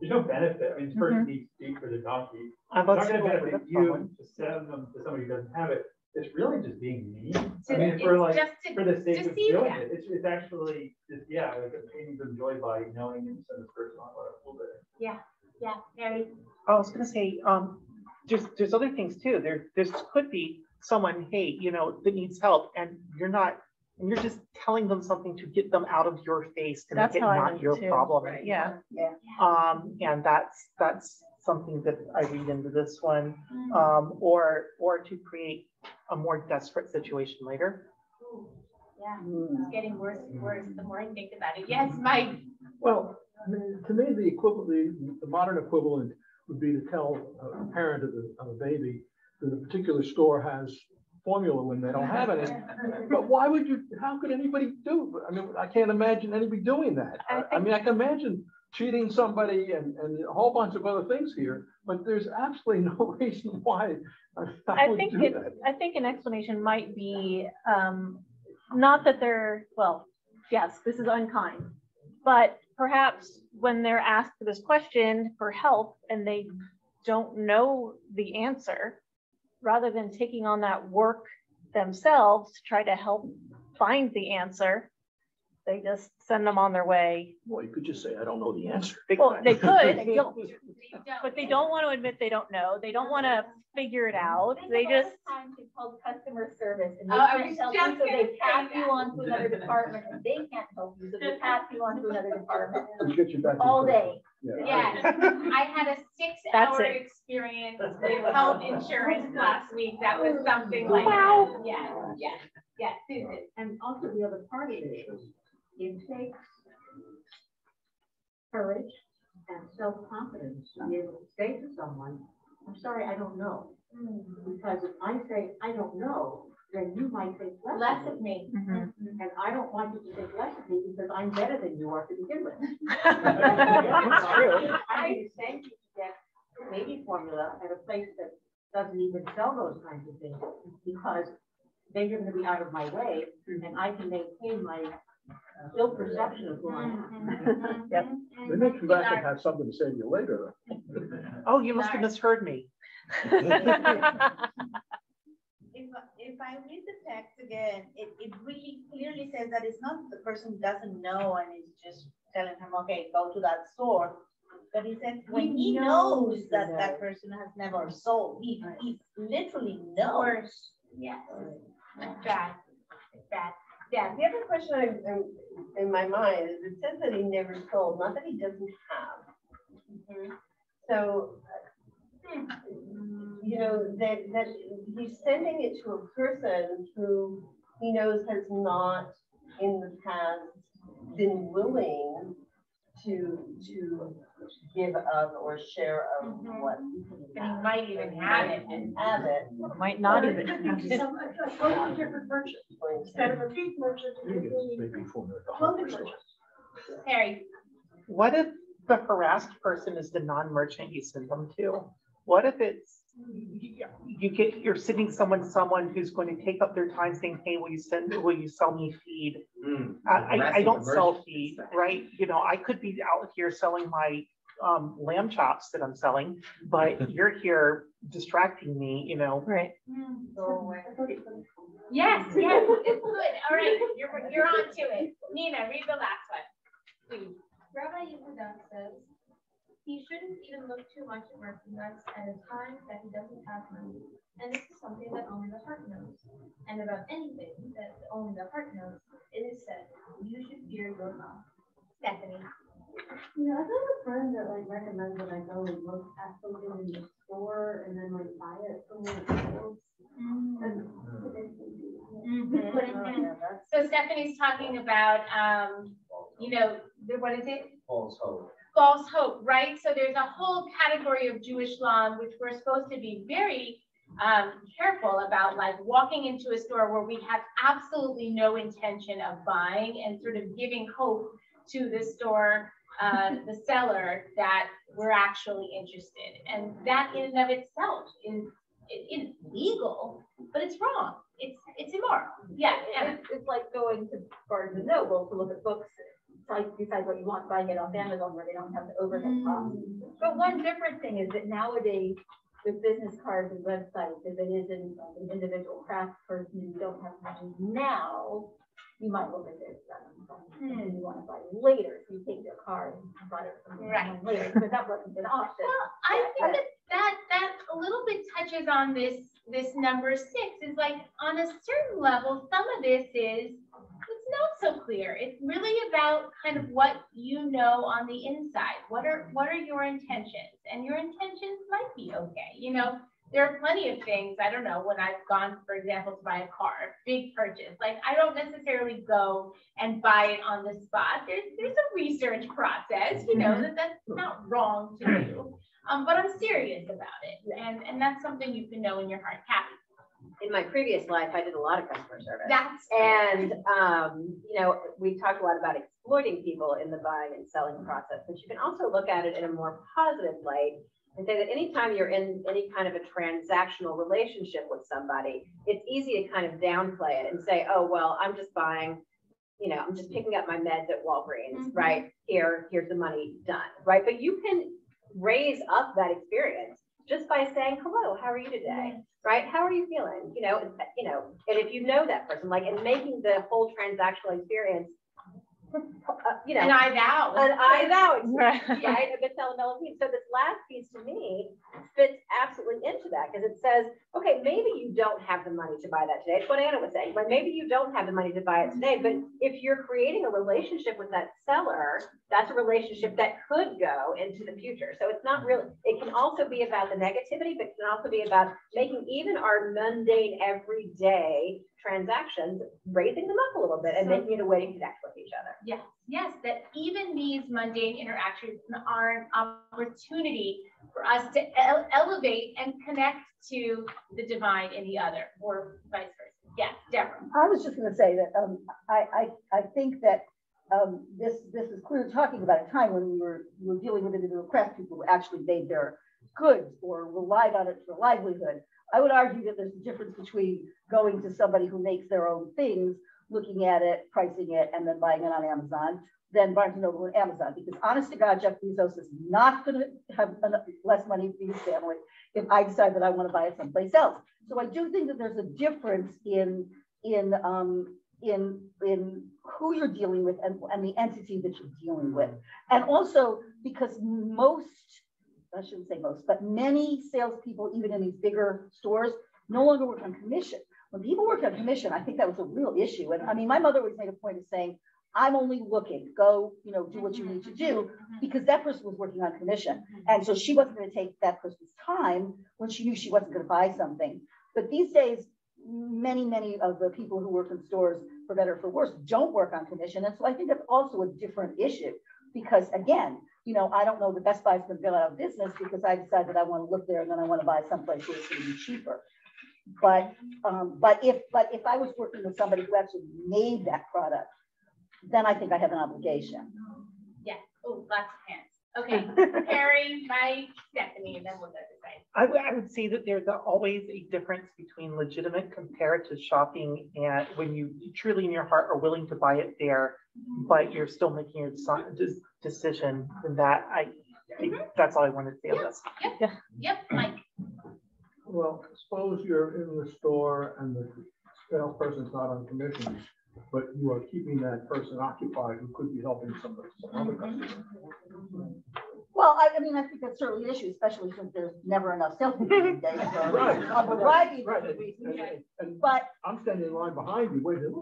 there's no benefit. I mean, this person Mhm. needs to eat for the donkey. I'm not gonna to- benefit you to send them to somebody who doesn't have it. It's really just being mean. I mean, for like, just to for the sake of deceive doing them. it, it's, it's actually, just, yeah, like a pain to enjoy by knowing you send this person on a little bit. Yeah, yeah, Mary. I was gonna say, um, there's, there's other things too. There, there's could be someone, hey, you know, that needs help and you're not, and you're just telling them something to get them out of your face to make it not your too. problem. Right, yeah. Yeah. Um, and that's, that's something that I read into this one, Mm. um, or, or to create a more desperate situation later. Yeah, it's getting worse and worse the more I think about it. Yes, Mike. Well, I mean, to me, the equivalent, the, the modern equivalent would be to tell a parent of a, of a baby that a particular store has formula when they don't have any. But why would you, how could anybody do, I mean, I can't imagine anybody doing that. I, I mean, I can imagine cheating somebody and, and a whole bunch of other things here, but there's absolutely no reason why I I think it, that. I think an explanation might be, um, not that they're, well, yes, this is unkind. But perhaps when they're asked this question for help and they don't know the answer, rather than taking on that work themselves to try to help find the answer, they just send them on their way. Well, you could just say, I don't know the answer. Well, they could, they don't, but they don't want to admit they don't know. They don't want to figure it out. They just. Time to call customer service and they Oh, I was can't help you, just so gonna they pass you that. on to another department and they can't help you, so they pass you on to another department To get you back. in all touch. day. Yeah. Yes, I had a That's six-hour it. experience with health insurance last week. That was something like, Wow. that. yes, yes, yes, Susan. And also the other part of it is, it takes courage and self-confidence to be able to say to someone, I'm sorry, I don't know. Because if I say, I don't know, then you might think less Less of of me. me. Mm-hmm. Mm-hmm. And I don't want you to think less of me because I'm better than you are to begin with. That's true. I would send you to get baby formula at a place that doesn't even sell those kinds of things because then you're gonna be out of my way mm-hmm. and I can maintain my uh, ill perception of who I am. Yep. They may come back and have something to say to you later. Oh, you must have misheard me. If, I- if I read the text again, it, it really clearly says that it's not the person doesn't know and is just telling him, okay, go to that store. But he said, when He he knows knows that that. that person has never sold, he, he literally knows. Yes, it's bad, it's bad. Yeah, the other question I'm, I'm, in my mind is it says that he never sold, not that he doesn't have. So, uh, you know, that, that he's sending it to a person who he knows has not in the past been willing to, to give up or share of mm-hmm. what. And he might even have it. And have it. Might not Or even. it could be some- A totally different merchant, instead of a feed merchant, it could be Maybe for a clothing merchant. Harry, What if the harassed person is the non-merchant you send them to? What if it's you you get, you're sending someone, someone who's going to take up their time saying, hey, will you send, will you sell me feed? Mm, I, I, I don't sell feed, right? You know, I could be out here selling my um, lamb chops that I'm selling, but you're here distracting me, you know? Right. Yes, yes, it's good. All right, you're, you're on to it. Nina, read the last one, please. Rabbi Yehuda says, he shouldn't even look too much at merchandise at a time that he doesn't have money. And this is something that only the heart knows. And about anything that only the heart knows, it is said, you should fear your God. Stephanie. Yeah, I have a friend that like recommends that I go and look at something in the store and then like buy it from one of the stores. And- Mhm. So Stephanie's talking about, um, you know, the, what is it? False hope. False hope, right? So there's a whole category of Jewish law in which we're supposed to be very um, careful about, like walking into a store where we have absolutely no intention of buying and sort of giving hope to the store, uh, the seller that we're actually interested. And that in and of itself is, it is legal, but it's wrong. It's, it's immoral. Yeah, it's like going to Barnes and Noble to look at books, decide, decide what you want, buying it off Amazon where they don't have the overhead costs. But one different thing is that nowadays with business cards and websites, if it isn't like an individual craft person, you don't have money now, you might look at this, um, and you want to buy it later, so you take your card and buy it from Right. later, But that wasn't an option. Well, I think that that, that a little bit touches on this, this number six, is like, on a certain level, some of this is, not so clear. It's really about kind of what you know on the inside. What are, what are your intentions? And your intentions might be okay, you know? There are plenty of things, I don't know, when I've gone, for example, to buy a car, big purchase, like, I don't necessarily go and buy it on the spot. There's, there's a research process, you know, that that's not wrong to do. Um, but I'm serious about it, and, and that's something you can know in your heart, Kathy. In my previous life, I did a lot of customer service. That's And, um, you know, we talked a lot about exploiting people in the buying and selling process, but you can also look at it in a more positive light and say that anytime you're in any kind of a transactional relationship with somebody, it's easy to kind of downplay it and say, oh, well, I'm just buying, you know, I'm just picking up my meds at Walgreens, Mhm. right? Here, here's the money done, right? But you can raise up that experience just by saying, hello, how are you today? Mm-hmm. Right? How are you feeling? You know, and, you know, and if you know that person, like, and making the whole transactional experience, you know. And I vow. An I vow Right. A Mitzvah Melody. So this last piece to me fits absolutely into that because it says, okay, maybe you don't have the money to buy that today. It's what Anna was saying, like maybe you don't have the money to buy it today, but if you're creating a relationship with that seller, that's a relationship that could go into the future. So it's not really, it can also be about the negativity, but it can also be about making even our mundane everyday transactions, raising them up a little bit and making it a way to connect with each other. Yes, yes, that even these mundane interactions are an opportunity for us to ele- elevate and connect to the divine in the other, or vice versa. Yes, Deborah. I was just gonna say that, um, I, I, I think that, um, this, this is clear talking about a time when we were, we were dealing with individual craft people who actually made their goods or relied on it for livelihood. I would argue that there's a difference between going to somebody who makes their own things, looking at it, pricing it, and then buying it on Amazon, than Barnes and Noble and Amazon, because honest to God, Jeff Bezos is not gonna have enough, less money for his family if I decide that I wanna buy it someplace else. So I do think that there's a difference in, in, um, in, in who you're dealing with and, and the entity that you're dealing with. And also because most, I shouldn't say most, but many salespeople, even in these bigger stores, no longer work on commission. When people work on commission, I think that was a real issue. And I mean, my mother always made a point of saying, I'm only looking, go, you know, do what you need to do, mm-hmm. because that person was working on commission. Mm-hmm. And so she wasn't gonna take that person's time when she knew she wasn't gonna buy something. But these days, many, many of the people who work in stores, for better or for worse, don't work on commission. And so I think that's also a different issue. Because again, you know, I don't know the Best Buy's gonna go out of business because I decided I wanna look there and then I wanna buy someplace where it's gonna be cheaper. But, um, but if, but if I was working with somebody who actually made that product, then I think I have an obligation. Yes, oh, of hands. Okay, Carrie, Mike, Stephanie, and then we'll go to site. I would, I would say that there's a- always a difference between legitimate comparative shopping and when you truly in your heart are willing to buy it there, but mm-hmm. you're still making your deci- decision, and that I, I- mm-hmm. that's all I wanted to say on this. Yep, yep, Mike. Well, suppose you're in the store and the salesperson's not on commission, but you are keeping that person occupied who could be helping somebody, some other mm-hmm. customer. Well, I, I mean, I think that's certainly an issue, especially since there's never enough salespeople these days. for Right. A variety Right, of and- reasons. and- and But, I'm standing in line behind you, wait a minute.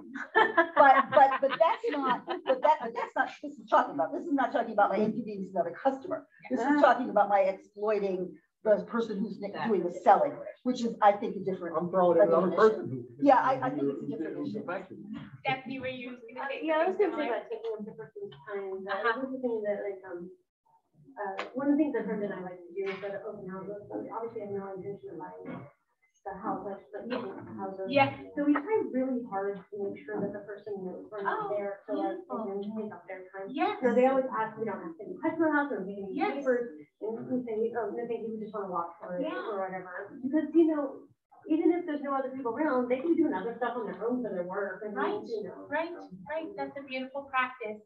but, but, but that's not, but that, but that's not, this is talking about, this is not talking about my inconveniencing another customer. This is talking about my exploiting the person who's doing the selling, which is, I think, a different. I'm throwing in another different person who. Yeah, I, I think it's a different who's issue. affected. Stephanie, were you gonna say? Yeah, I was gonna say similar? about taking up the person's time, but Uh-huh. I was thinking that like, um, uh, one of the things that Brenda and I like to do is go to open houses, so we obviously have no intention of buying the house, like, but open houses. Yeah. So we try really hard to make sure that the person knows we're Oh, not there to like, beautiful. and take up their time. Yes. So they always ask, we don't have to touch my house or any Yes. papers, and we say, oh, no, thank you, we just wanna walk for it Yeah. or whatever. Because, you know, even if there's no other people around, they can be doing other stuff on their own for their work, and, Right, you know. right, right, that's a beautiful practice.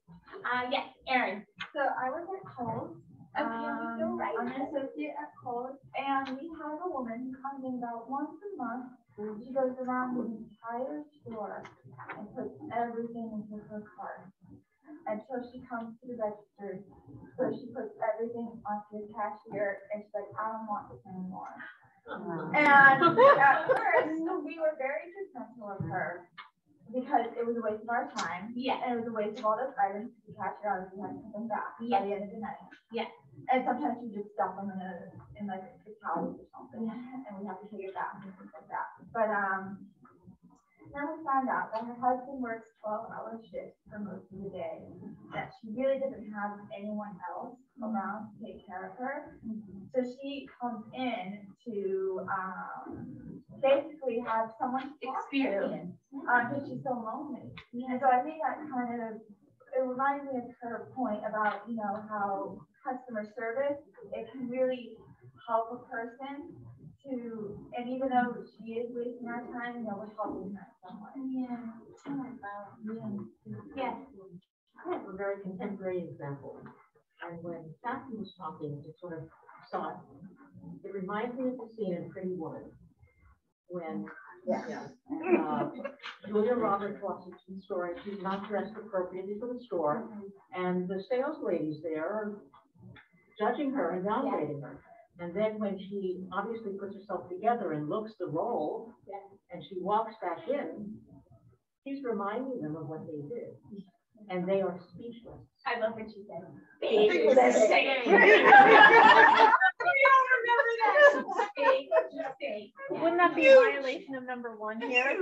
Uh, yes, Erin. So I was at Kohl's. Okay, you go um, right I'm an associate at Kohl's, and we have a woman who comes in about once a month. She goes around the entire store and puts everything into her cart until she comes to the register. So she puts everything onto the cashier, and she's like, I don't want this anymore. And at first, we were very judgmental of her because it was a waste of our time. Yeah. And it was a waste of all those items to it out, we had to put them back by Yeah. the end of the night. Yeah. And sometimes you just dump them in a, in like a towel or something, and we have to take it back and things like that. But, um, then we found out that her husband works twelve hour shifts for most of the day, that she really doesn't have anyone else around to take care of her. So she comes in to, um, basically have someone to talk to, Experience. uh, because she's so lonely. And so I think that kind of, it reminds me of her point about, you know, how customer service, it can really help a person to, and even though she is wasting our time, you know, we're helping her somewhat. Yeah. Yes. I have a very contemporary example. And when Kathy was talking, it sort of saw it. It reminds me of the scene in Pretty Woman. When, yeah, uh, Julia Roberts walks into the store and she's not dressed appropriately for the store. And the sales ladies there are judging her and downgrading her. And then when she obviously puts herself together and looks the role, and she walks back in, she's reminding them of what they did. And they are speechless. I love what she said. Big Big mistake. mistake. Wouldn't that be a violation of number one here?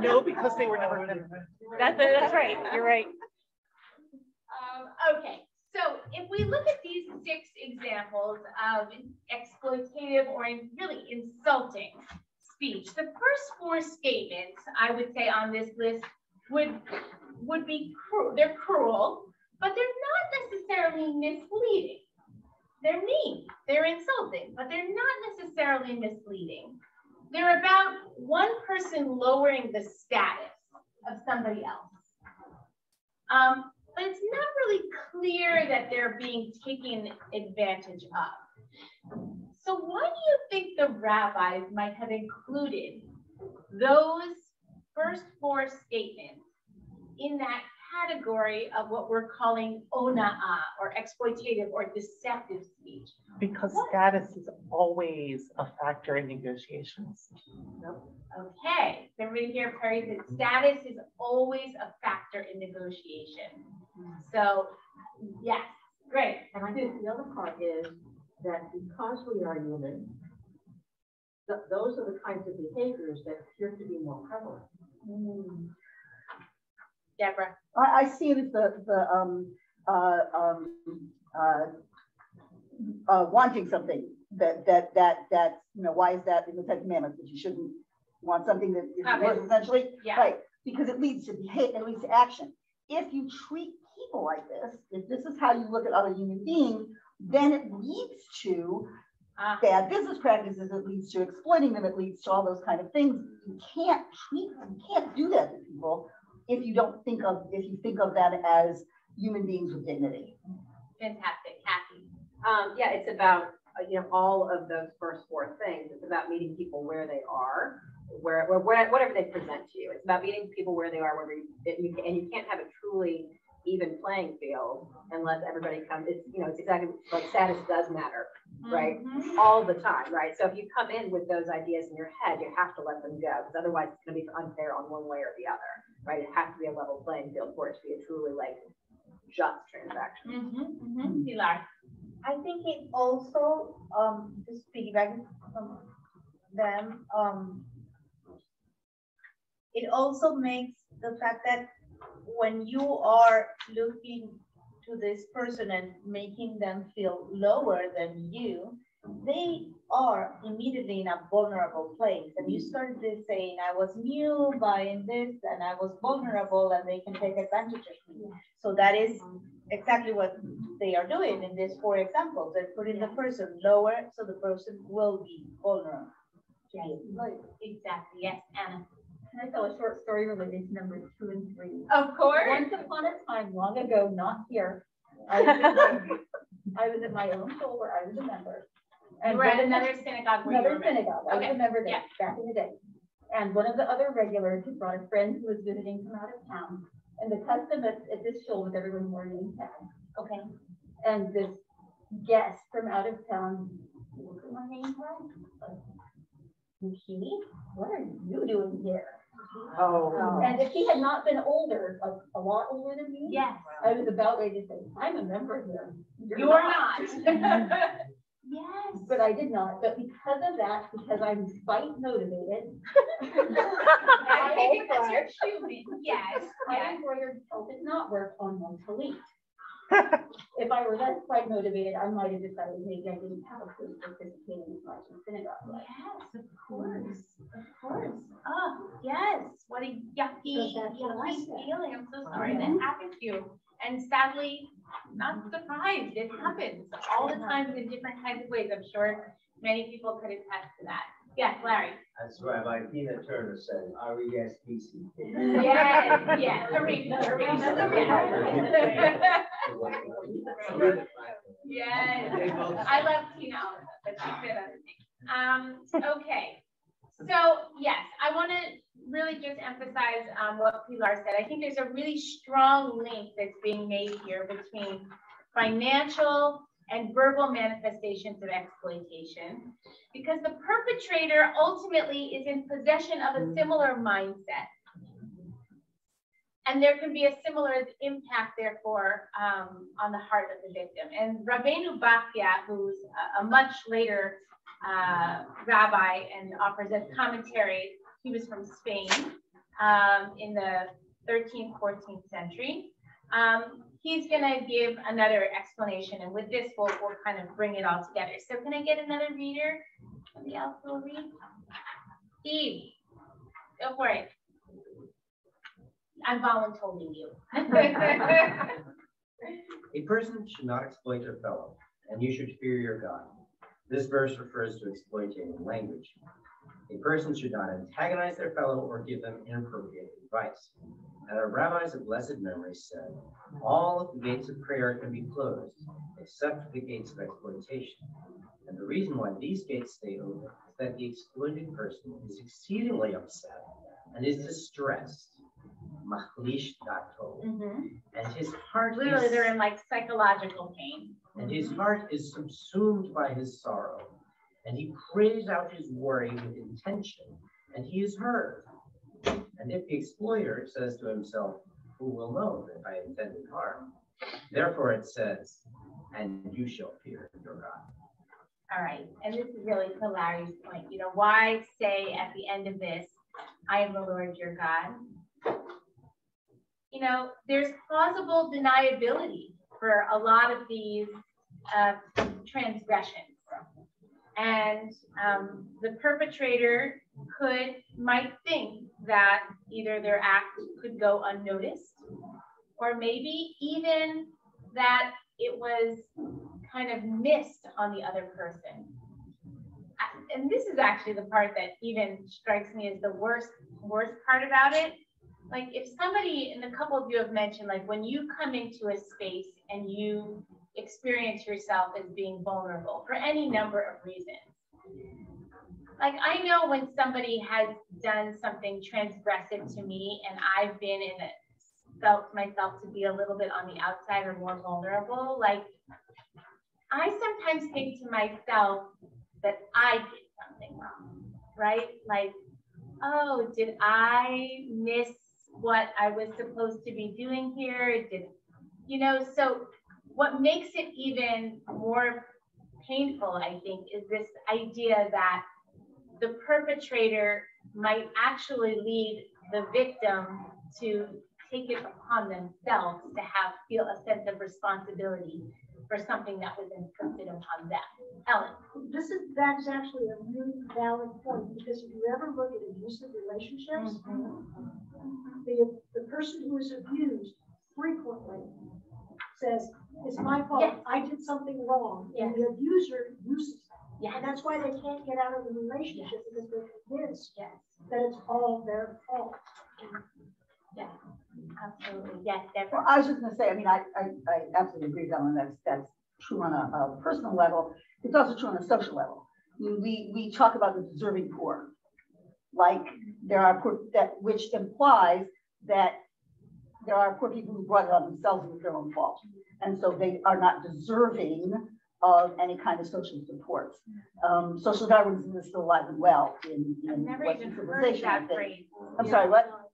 No, because they were never. That's, that's right, you're right. Um, okay, so if we look at these six examples of exploitative or really insulting speech, the first four statements I would say on this list would, would be cruel, they're cruel, but they're not necessarily misleading. They're mean, they're insulting, but they're not necessarily misleading. They're about one person lowering the status of somebody else. Um, but it's not really clear that they're being taken advantage of. So why do you think the rabbis might have included those first four statements in that category of what we're calling ona'ah or exploitative or deceptive speech? Because status is always a factor in negotiations. Okay, everybody here, Perry said status is always a factor in negotiation. So, yes, great. And I think the other part is that because we are human, th- those are the kinds of behaviors that appear to be more prevalent. Deborah. I, I see it as the, the, um, uh, um, uh, uh, wanting something that, that, that, that, you know, why is that in the Ten Commandments, that you shouldn't want something that is Covet. worth essentially? Yeah. Right, because it leads to behavior, it leads to action. If you treat people like this, if this is how you look at other human beings, then it leads to Ah. bad business practices, it leads to exploiting them, it leads to all those kind of things. You can't treat, you can't do that to people if you don't think of, if you think of them as human beings with dignity. Fantastic, Kathy. Um, yeah, it's about, uh, you know, all of those first four things. It's about meeting people where they are, where, where, whatever they present to you. It's about meeting people where they are, where you, you, can- and you can't have a truly even playing field unless everybody comes, it's, you know, it's exactly, like status does matter, right? All the time, right? So if you come in with those ideas in your head, you have to let them go, because otherwise it's gonna be unfair on one way or the other, right? It has to be a level playing field for it to be a truly like just transaction. Mm-hmm, mm-hmm. Pilar. I think it also, um, just piggybacking from them, um, it also makes the fact that when you are looking to this person and making them feel lower than you, they are immediately in a vulnerable place. And you start this saying, I was new buying this and I was vulnerable and they can take advantage of me. So that is exactly what they are doing in these four examples. They're putting the person lower so the person will be vulnerable. Right, exactly, yes, Anna. Can I tell a short story related to numbers two and three? Of course. Once upon a time, long ago, not here, I was in- I was at my own school where I was a member. And you were at of the- another synagogue where you were Another synagogue, I was Okay, a member yeah. back in the day. And one of the other regulars had brought a friend who was visiting from out of town. And the custom at, at this shul was everyone wore name tags. Okay. And this guest from out of town, looked at my name tag. He, what are you doing here? Oh. And if he had not been older, like a lot older than me. Yes. I was about ready to say, I'm a member here. You are not. Yes. But I did not, but because of that, because I'm spite motivated. I think because you're human, yes, I yes. embroidered felt did not work on one talit. If I were less spite motivated, I might have decided maybe I didn't have a clue for participating in much in synagogue. life. Yes, of course, of course. Oh, yes, what a yucky, So that's what I yucky feeling. I'm so sorry that happened to you. And sadly, not surprised, it happens all the time in different kinds of ways. I'm sure many people could attest to that. Yes, Larry. As Rabbi Tina Turner said, R E S P C T. Yes, yes, Aretha, Aretha, yes. I love Tina, also, but she other things. Um, okay, so yes, I want to really just emphasize um, what Pilar said. I think there's a really strong link that's being made here between financial and verbal manifestations of exploitation because the perpetrator ultimately is in possession of a similar mindset. And there can be a similar impact, therefore, um, on the heart of the victim. And Rabbeinu Bachya, who's a, a much later uh, rabbi and offers a commentary, he was from Spain um, in the 13th, 14th century. Um, he's going to give another explanation, and with this, we'll, we'll kind of bring it all together. So, can I get another reader? Somebody else will read? Steve, go for it. I'm volunteering you. A person should not exploit their fellow, and you should fear your God. This verse refers to exploiting language. A person should not antagonize their fellow or give them inappropriate advice. And our rabbis of blessed memory said, all of the gates of prayer can be closed, except the gates of exploitation. And the reason why these gates stay open is that the exploited person is exceedingly upset and is distressed. Dato. Mm-hmm. And his heart Literally, is they're in like psychological pain. and his heart is subsumed by his sorrow, and he prays out his worry with intention, and he is heard. And if the exploiter says to himself, Who will know that I intended harm? Therefore it says, And you shall fear your God. All right, and this is really to Larry's point, you know, why say at the end of this, I am the Lord your God? You know, there's plausible deniability for a lot of these uh, transgressions. And um, the perpetrator could, might think that either their act could go unnoticed or maybe even that it was kind of missed on the other person. And this is actually the part that even strikes me as the worst, worst part about it. Like if somebody, and a couple of you have mentioned, like when you come into a space and you experience yourself as being vulnerable for any number of reasons. Like I know when somebody has done something transgressive to me and I've been in it, felt myself to be a little bit on the outside or more vulnerable, like I sometimes think to myself that I did something wrong, right? Like, oh, did I miss what I was supposed to be doing here? It didn't, you know, so what makes it even more painful, I think, is this idea that the perpetrator might actually lead the victim to take it upon themselves to have feel a sense of responsibility for something that was inflicted upon them. Ellen. This is, that's actually a really valid point, because if you ever look at abusive relationships, mm-hmm. the, the person who is abused frequently says, it's my fault, Yes. I did something wrong, and the abuser uses that. Yeah. And that's why they can't get out of the relationship, because they're convinced that it's all their fault. Yeah, absolutely. Yes, Well, I was just gonna say, I mean, I, I, I absolutely agree, Ellen, that's, that's true on a, a personal level. It's also true on a social level. I mean, We, we talk about the deserving poor. Like, there are poor, that, which implies that there are poor people who brought it on themselves with their own fault. And so they are not deserving of any kind of social support. Um, social Darwinism is still alive and well in, I've in never Western even civilization, that phrase. I'm sorry, what?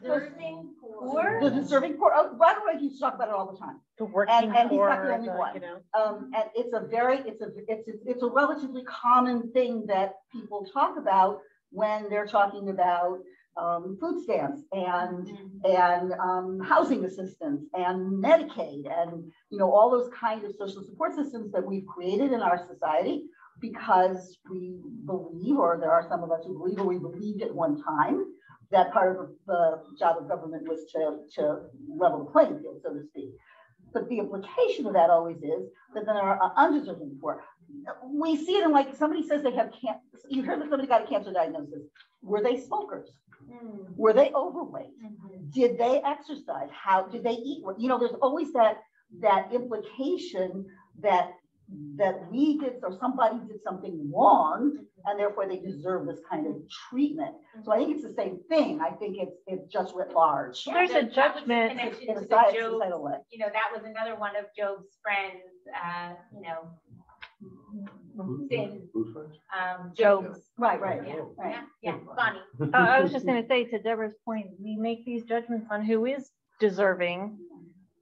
Deserving poor? The deserving poor, oh, by the way, you talk about it all the time. The working And, and he's not poor, the only the, one. you know. Um, and it's a very, it's a, it's, a- it's a relatively common thing that people talk about when they're talking about, um, food stamps and, and, um, housing assistance and Medicaid and, you know, all those kind of social support systems that we've created in our society because we believe, or there are some of us who believe, or we believed at one time, that part of the job of government was to, to level the playing field, so to speak. But the implication of that always is that there are undeserving poor. We see it in like, somebody says they have cancer, you heard that somebody got a cancer diagnosis. Were they smokers? Mm-hmm. Were they overweight? Mm-hmm. Did they exercise? How, did they eat? You know, there's always that, that implication that, that we did, or somebody did something wrong, and therefore they deserve this kind of treatment. So I think it's the same thing. I think it's, it's just writ large. Yeah, There's a that- that in judgment connection in to a the society- Job's- societal way. You know, that was another one of Job's friends, uh, you know, sin, Who's um, Job's. Job's. Right, right, Yeah, right. yeah, yeah, Bonnie. Uh, I was just gonna say to Deborah's point, we make these judgments on who is deserving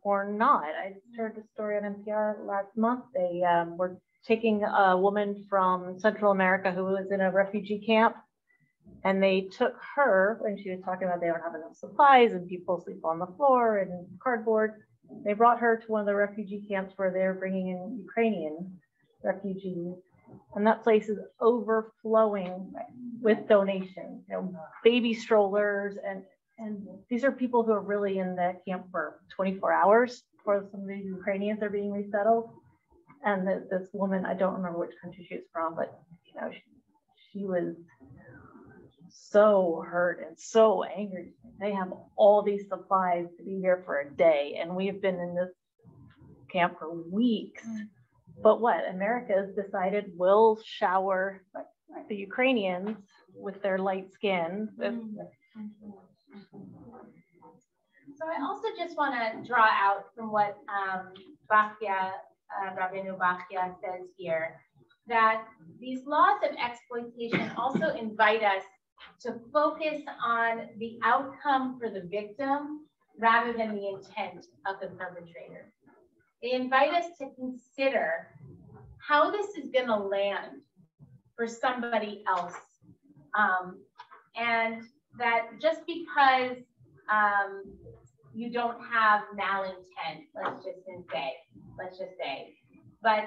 or not. I heard a story on NPR last month. They um, were taking a woman from Central America who was in a refugee camp. And they took her, when she was talking about they don't have enough supplies and people sleep on the floor and cardboard. They brought her to one of the refugee camps where they're bringing in Ukrainian refugees. And that place is overflowing with donations, you know, baby strollers and, and these are people who are really in that camp for twenty-four hours for some of these Ukrainians are being resettled. And this, this woman, I don't remember which country she was from, but you know, she, she was so hurt and so angry. They have all these supplies to be here for a day and we have been in this camp for weeks. Mm-hmm. But what America has decided will shower the Ukrainians with their light skin. with- mm-hmm. So I also just want to draw out from what um, Bachia, uh, Rabbeinu Bachia says here, that these laws of exploitation also invite us to focus on the outcome for the victim rather than the intent of the perpetrator. They invite us to consider how this is going to land for somebody else. Um, and that just because um, you don't have malintent, let's just say, let's just say, but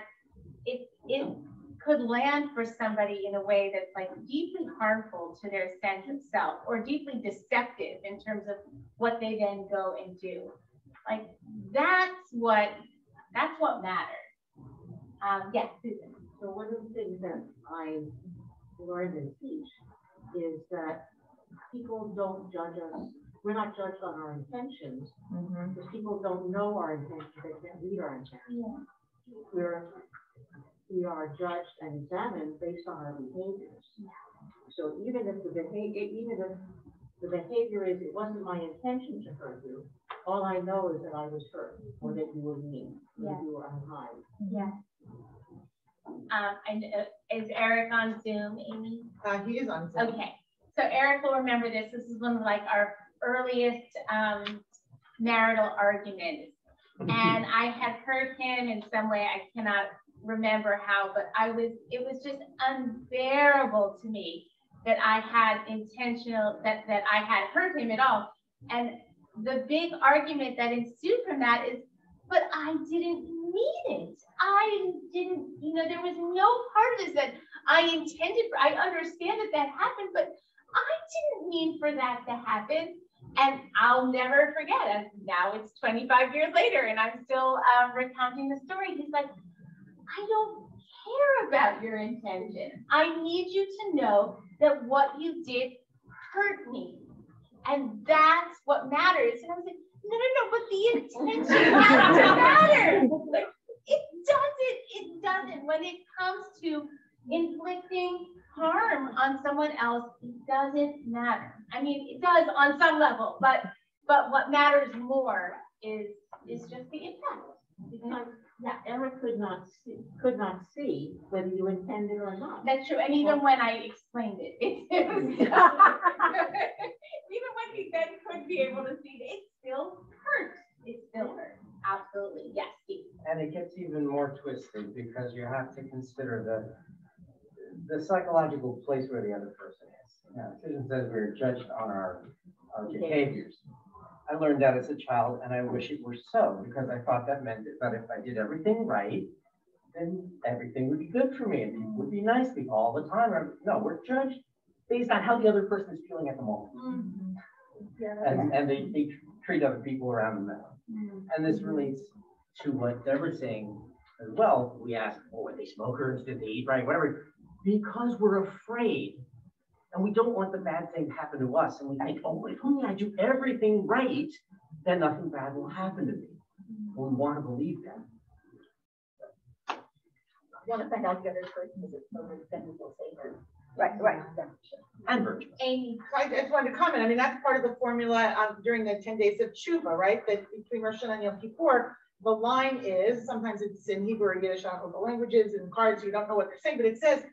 it, it could land for somebody in a way that's like deeply harmful to their sense of self or deeply deceptive in terms of what they then go and do. Like, that's what, that's what matters. Um, yes, Susan. So one of the things that I learned and teach is that people don't judge us, we're not judged on our intentions, because people don't know our intentions, they can't read our intentions. We're, we are judged and examined based on our behaviors. So even if the behavior, even if the behavior is, it wasn't my intention to hurt you, all I know is that I was hurt, or that you were mean, or that Yeah. you were unkind. Yes. Um, and, uh, is Eric on Zoom, Amy? Uh, he is on Zoom. Okay, so Eric will remember this. This is one of like our earliest, um, marital arguments. And I had hurt him in some way, I cannot remember how, but I was, it was just unbearable to me that I had intentional, that, that I had hurt him at all. And the big argument that ensued from that is, but I didn't mean it. I didn't, you know, there was no part of this that I intended, for. I understand that that happened, but I didn't mean for that to happen. And I'll never forget, and now it's 25 years later and I'm still um, recounting the story. He's like, I don't care about your intention. I need you to know that what you did hurt me. And that's what matters. And I was like, no, no, no, but the intention has to matter. Like, it doesn't, it doesn't. When it comes to inflicting harm on someone else, it doesn't matter. I mean, it does on some level, but, but what matters more is, is just the impact. Because, yeah, Emma could not see, could not see whether you intended or not. That's true, and even when I explained it, it, it was, even when he then could be able to see it, it still hurt. It still hurt, absolutely, yes, And it gets even more twisted because you have to consider the, the psychological place where the other person is. Now, Susan says we're judged on our, our behaviors. I learned that as a child and I wish it were so because I thought that meant that if I did everything right, then everything would be good for me and people would be nice to me all the time. Or- No, we're judged based on how the other person is feeling at the moment. Mm-hmm. And, and they, they treat other people around them way. Mm-hmm. And this relates to what Deborah's saying as well. We ask, oh, are they smokers? Did they eat right? Whatever. Because we're afraid and we don't want the bad thing to happen to us. And we think, oh, if only I do everything right, then nothing bad will happen to me. We want to believe that. Want to find out the other person is a smoker, will say. Right, right. And virtuous. Amy. I just wanted to comment, I mean, that's part of the formula um, during the ten days of Teshuvah, right? That between Rosh Hashanah and Yom Kippur, the line is, sometimes it's in Hebrew or Yiddish, I don't know the languages, in cards, you don't know what they're saying, but it says,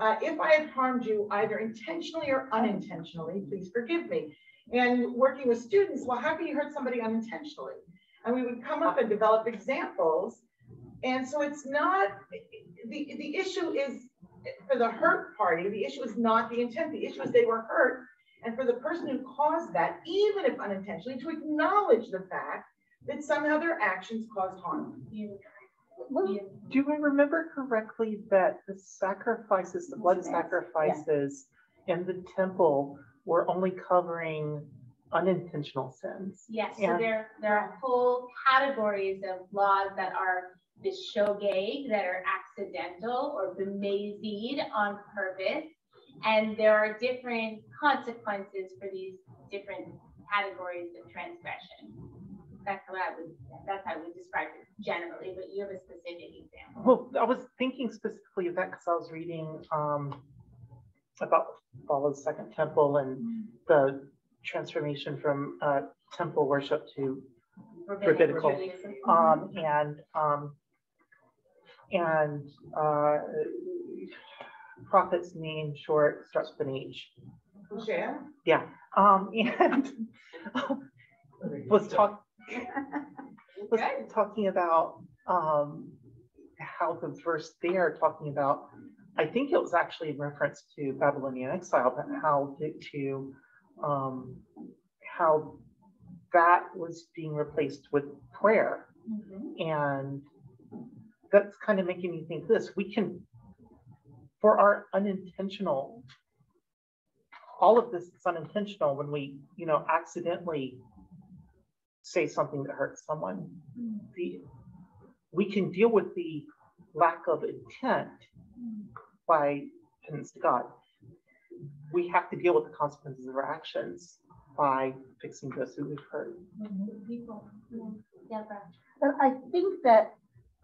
uh, if I have harmed you either intentionally or unintentionally, please forgive me. And working with students, well, how can you hurt somebody unintentionally? And we would come up and develop examples. And so it's not, the, the issue is, for the hurt party, the issue is not the intent, the issue is they were hurt. And for the person who caused that, even if unintentionally, to acknowledge the fact that somehow their actions caused harm. Do I remember correctly that the sacrifices, the blood sacrifices in the temple were only covering unintentional sins? Yes, so there, there are whole categories of laws that are bishogeg, that are accidental, or bemazid on purpose. And there are different consequences for these different categories of transgression. That's how I would, that's how I would describe it generally, but you have a specific example. Well, I was thinking specifically of that because I was reading um, about the fall of the Second Temple and the transformation from uh, temple worship to rabbinical. Um, and um, and uh, prophet's name short starts with an H. Hosea? Yeah. Um, and was talk was talking about um, how the verse there talking about. I think it was actually in reference to Babylonian exile, but how to, to um, how that was being replaced with prayer, and that's kind of making me think this. We can, for our unintentional all of this is unintentional when we, you know, accidentally say something that hurts someone. The, we can deal with the lack of intent by penance to God. We have to deal with the consequences of our actions by fixing those who we've hurt. Deborah. But I think that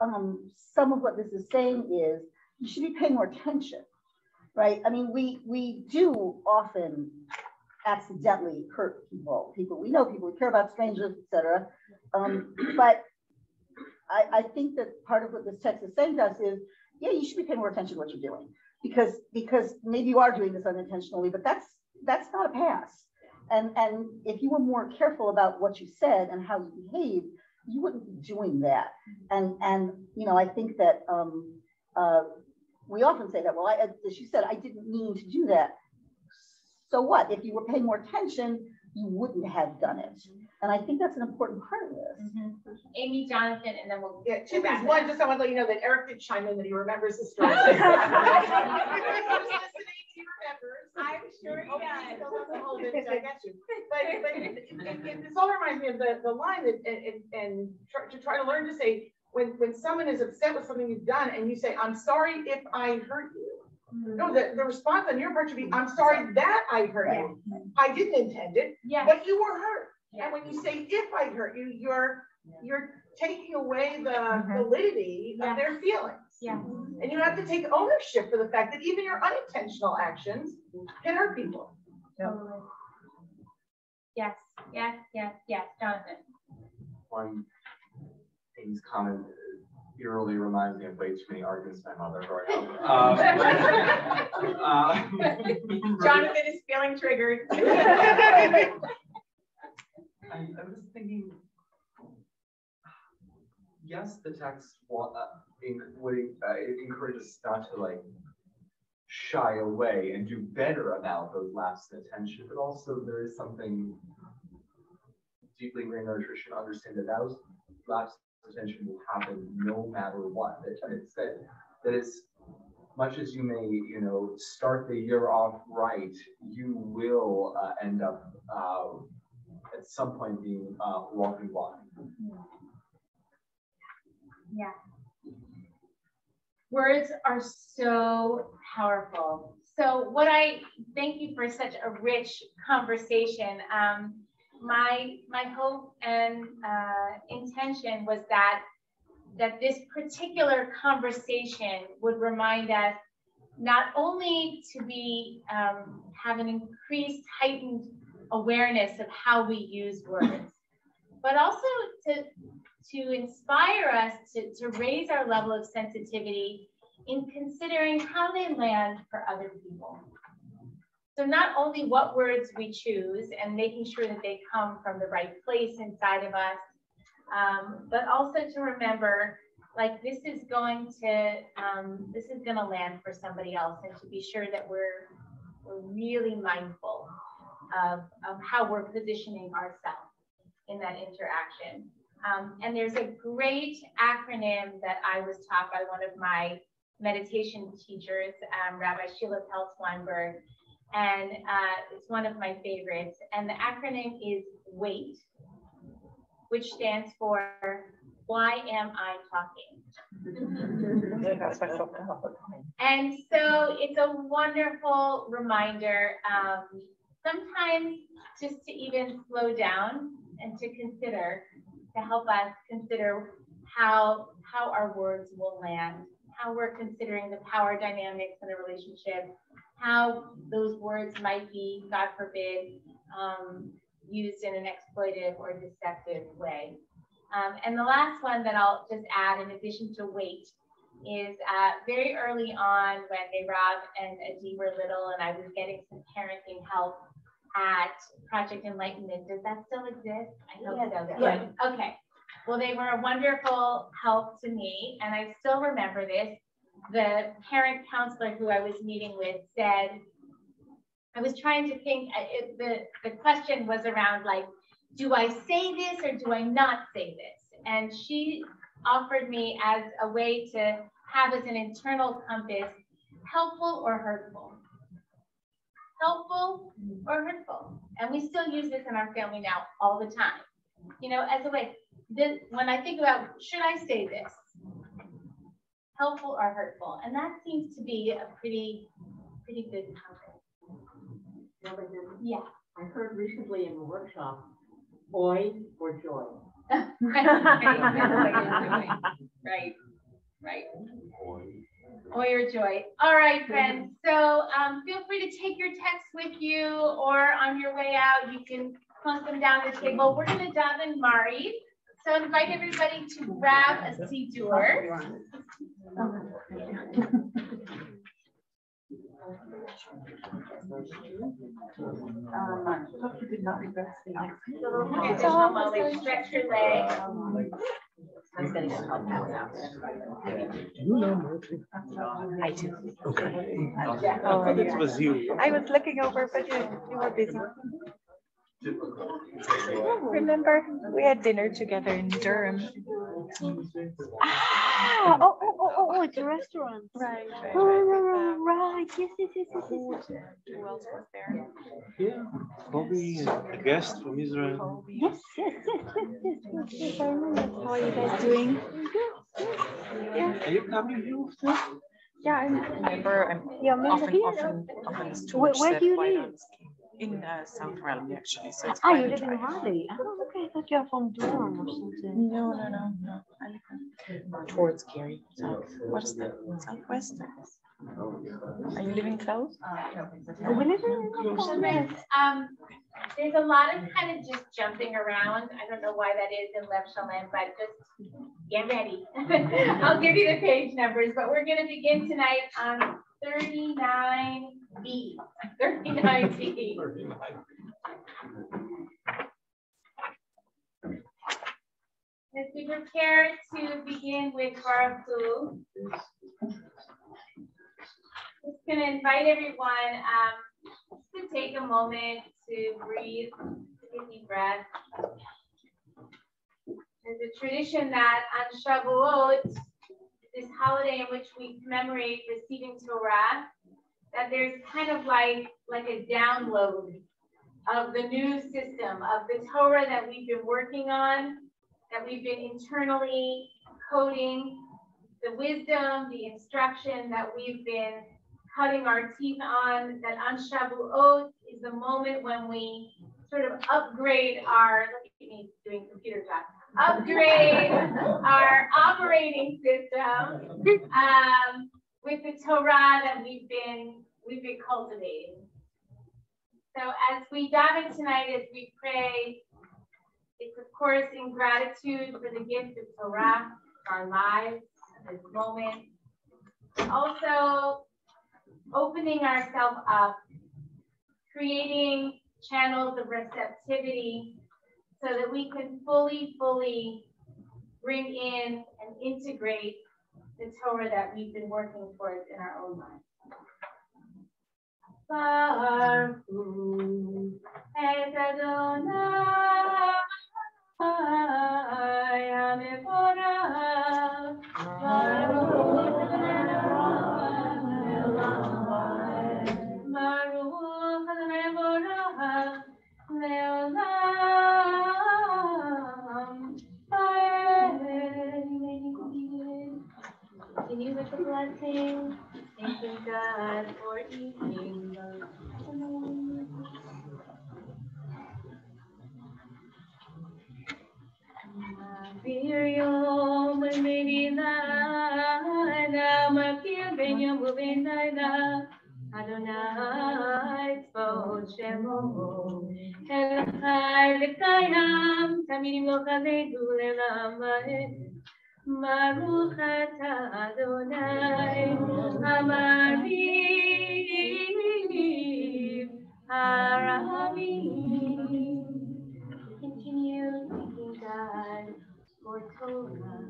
um, some of what this is saying is you should be paying more attention, right? I mean, we we do often accidentally hurt people, people we know, people we care about, strangers, etc. Um, but I, I think that part of what this text is saying to us is, yeah, you should be paying more attention to what you're doing because because maybe you are doing this unintentionally, but that's that's not a pass. And and if you were more careful about what you said and how you behaved, you wouldn't be doing that. And and you know, I think that um, uh, we often say that. Well, I, as you said, I didn't mean to do that. So what? If you were paying more attention, you wouldn't have done it. And I think that's an important part of this. Mm-hmm. Amy, Jonathan, and then we'll. Yeah, two things. One, just I want to let you know that Eric did chime in that he remembers the story. I'm sure he oh, does. I got you. But, but it, it, it- this all reminds me of the, the line that, and, and, and try- to try to learn to say, when, when someone is upset with something you've done and you say, I'm sorry if I hurt you. No, the, the response on your part should be, I'm sorry that I hurt you. I didn't intend it, Yes. but you were hurt. And when you say if I hurt you, you're, you're taking away the mm-hmm. validity of their feelings. Yeah. And you have to take ownership for the fact that even your unintentional actions can hurt people. Totally. Yes, yes, yes, yes, Jonathan. One thing's common, eerily reminds me of way too many arguments my mother growing up. Um, uh, Jonathan is feeling triggered. I, I was thinking, yes, the text wa- uh, en- would uh, it encourages us not to like shy away and do better about those lapses in attention, but also there is something deeply ingrained in our tradition to understand that those lapses will happen no matter what. It's that that is much as you may, you know, start the year off right, you will uh, end up uh, at some point being uh, walking blind. Yeah. Words are so powerful. So what I thank you for such a rich conversation. Um, my my hope and uh, intention was that that this particular conversation would remind us not only to be um, have an increased heightened awareness of how we use words, but also to to inspire us to, to raise our level of sensitivity in considering how they land for other people. So not only what words we choose and making sure that they come from the right place inside of us, um, but also to remember like this is going to um, this is going to land for somebody else and to be sure that we're we're really mindful of, of how we're positioning ourselves in that interaction. Um, and there's a great acronym that I was taught by one of my meditation teachers, um, Rabbi Sheila Peltz Weinberg, and uh, it's one of my favorites. And the acronym is WAIT, which stands for Why Am I Talking? And so it's a wonderful reminder, um, sometimes just to even slow down and to consider, to help us consider how, how our words will land, how we're considering the power dynamics in a relationship, how those words might be, God forbid, um, used in an exploitive or deceptive way. Um, and the last one that I'll just add, in addition to WAIT, is uh, very early on when Rob and Adi were little and I was getting some parenting help at Project Enlightenment. Does that still exist? I hope so. Yes. Good. Okay. Well, they were a wonderful help to me, and I still remember this. The parent counselor who I was meeting with said, I was trying to think, it, the, the question was around like, do I say this or do I not say this? And she offered me as a way to have as an internal compass, helpful or hurtful? Helpful or hurtful? And we still use this in our family now all the time. you know, as a way, then when I think about, should I say this? Helpful or hurtful? And that seems to be a pretty, pretty good topic. Yeah. I heard recently in a workshop, oi or joy. Right, right. Or your joy. All right, friends. So um, feel free to take your texts with you or on your way out, you can plunk them down the table. We're going to dive in Maariv. So invite everybody to grab a siddur. Okay, so Molly, stretch your legs. I'm getting a help out. I do. Okay. Oh, It was you. I was looking over, but you, you were busy. Remember, we had dinner together in Durham. Ah, oh, oh, oh, oh, oh, it's a restaurant. Right, right, Oh, right, right, right, right, yes, yes, yes, yes, yes, yes. Who else was there? Yeah, Bobby, a guest from Israel. Yes, yes, yes, yes, yes, yes, yes, I remember. How are you guys doing? Good. Yeah. Are you coming here often? Yeah, I remember, I'm Yeah, I'm often, here. often, often Where, towards where that do you White live? House. In uh, South Raleigh, actually, so it's Ah, quite you live in drive. Raleigh. Oh, okay, I thought you were from Durham or something. No, no, no, no. I live towards Cary, south. What is that? Southwest? Are you living close? We live in So um, there's a lot of kind of just jumping around. I don't know why that is in Lev Shalem, but just get ready. I'll give you the page numbers, but we're gonna begin tonight on thirty-nine B, thirty-nine B. As we prepare to begin with Barchu, just gonna invite everyone, um, to take a moment to breathe, take a deep breath. There's a tradition that on Shavuot, this holiday in which we commemorate receiving Torah, that there's kind of like, like a download of the new system, of the Torah that we've been working on, that we've been internally coding, the wisdom, the instruction that we've been cutting our teeth on, that on Shavuot is the moment when we sort of upgrade our, look at me doing computer talk, upgrade our operating system um, with the Torah that we've been, we've been cultivating. So as we dive in tonight, as we pray, it's of course in gratitude for the gift of Torah, our lives, this moment. Also opening ourselves up, creating channels of receptivity so that we can fully, fully bring in and integrate the Torah that we've been working towards in our own lives. Barchu et Adonai Baruch Baruch HaMevorach Leolam blessing. Thank you, God, for evening. Yom ubenayna Adonai tzvaot shemo El chai v'kayam tamidim lo chazedu le'olam va'ed Baruch Adonai Hamarim Haramim. Continue thanking God for Torah.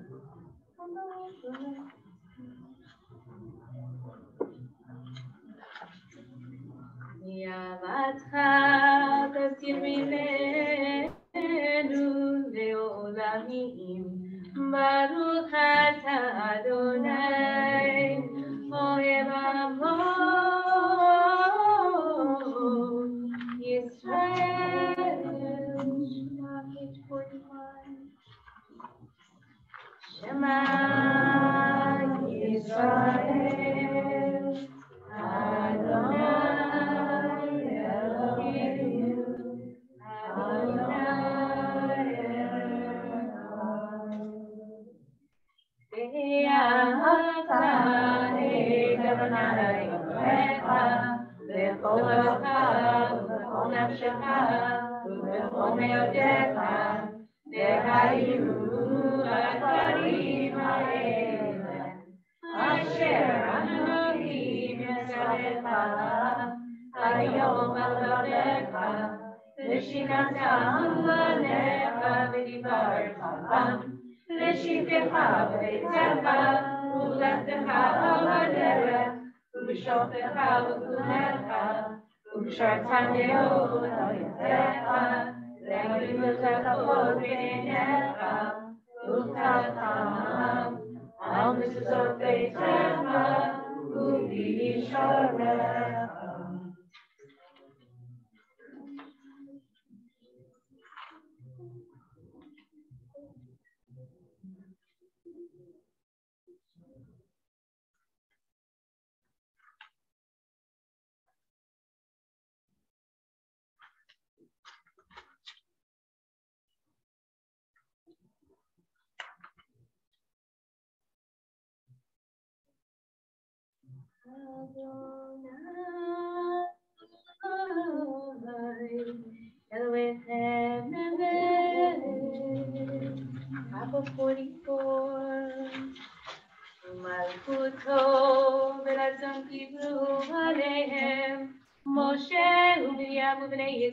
היום על בבך, ושינתם בניך ודיברת בם, לשבתך בביתך ולכתך בדרך, ובשופטך ובגללך, ובשרתם דעות על ידיך, להגדיל לכבוד בעיניך, וכתבתם על מזוזות ביתך Ku be in 44 Malchuto Velazon Kibru Alehem Moshe Bnei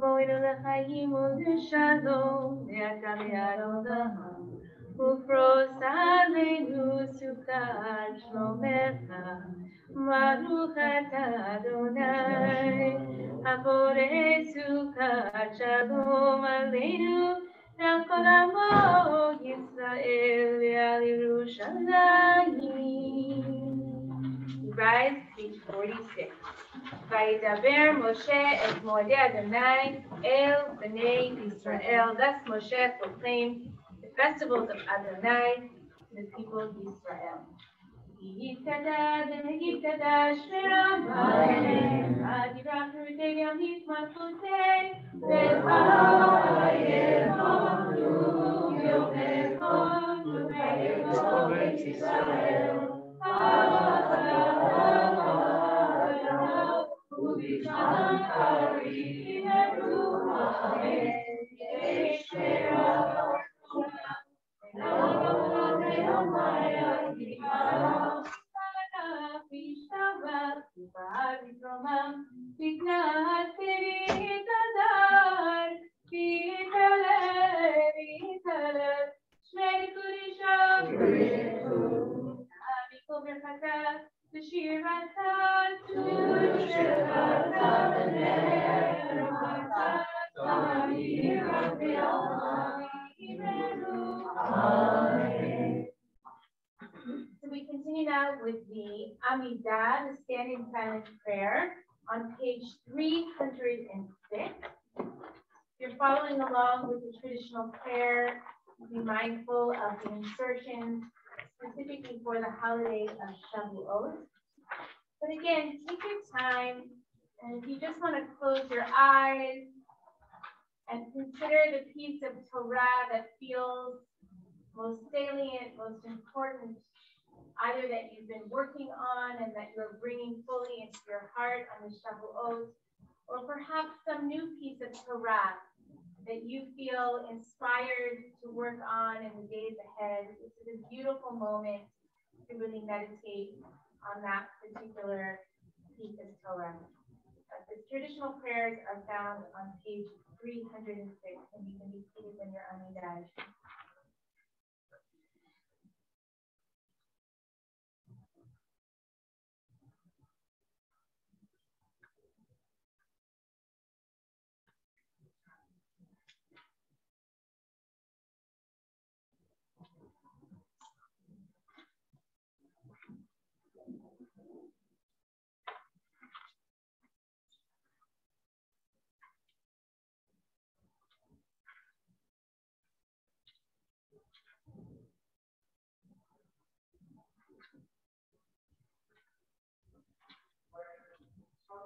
בואנו לחיים ולשלום, ואתה ביד עולם, ופרוס עלינו סוכת שלומך, ברוך אתה אדוני, הבורא סוכת שלום עלינו, על כל עמו ישראל ועל ירושלים. Rise, page 46. וידבר משה את מועדי אדוני אל בני ישראל. Thus Moshe proclaimed the festivals of Adonai to the people of Israel. יתקדש ויתקדש ברמיים, עד יברכו ימית מלכותי, ויבואו יומכו ובארץ ישראל. Father, who begotten Calvary in the blue Amen. Thank you. So we continue now with the Amidah, the standing silent prayer, on page three hundred and six. If you're following along with the traditional prayer, be mindful of the insertions specifically for the holiday of Shavuot. But again, take your time, and if you just want to close your eyes and consider the piece of Torah that feels most salient, most important, either that you've been working on and that you're bringing fully into your heart on the Shavuot, or perhaps some new piece of Torah that you feel inspired to work on in the days ahead. This is a beautiful moment to really meditate on that particular piece of Torah. The traditional prayers are found on page 306, and you can be seated when you're on the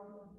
dash.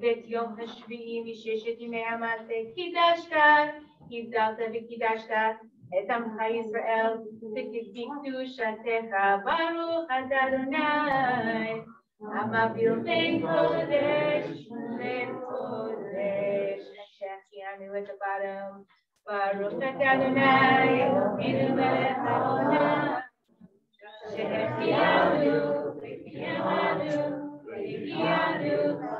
ואת יום השביעי מששת ימי המעשה קידשת, הבדלת וקידשת את עמך ישראל, ובקדושתך ברוך אתה אדוני. המבדיל בין קודש לקודש. שהחיינו at the bottom. ברוך אתה אדוני, אלוהינו מלך העולם. שהחיינו וקיימנו והגיענו בזמן אשר. לחיים.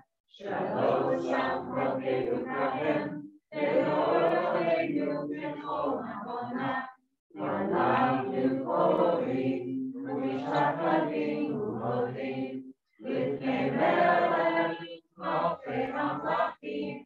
Shalom, shalom, Rabbeinu Kahem, Elor Aleinu Bechol Havana, Malam Yukori, Umishat Rabbeinu Hodi, Lifnei Melech, Malkei Hamlachim,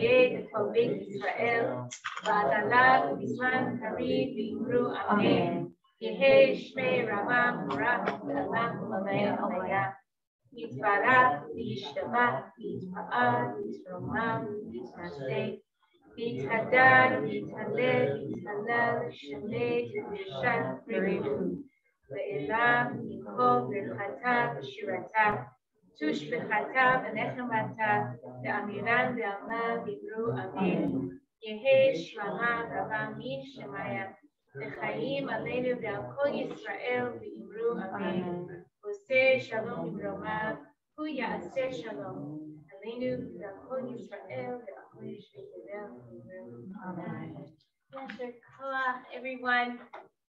created for big Israel, Ba'adalav, Bisman, Harid, Bimru, Amen. Yehesh Shmei Ramam, Barak, Alam, Mamaya, Amaya. Yitbarak, Yishtabak, Yitba'ar, Yitramam, Yitmaseh, Yithadan, Yithalel, Yithalal, Shemei, Yishan, Rividu. Ve'elam, Yikov, Verchatav, Shiratab, ברכתה ושירתה, תושבחתה ונחמתה, ואמירן ועלמה דיברו אמן. יהא שלמה רבה מן שמיא, וחיים עלינו ועל כל ישראל ואמרו אמן. עושה שלום במרומיו, הוא יעשה שלום. עלינו ועל כל ישראל ועל כל יושבי תבל ואמרו אמן. יישר כוח, everyone.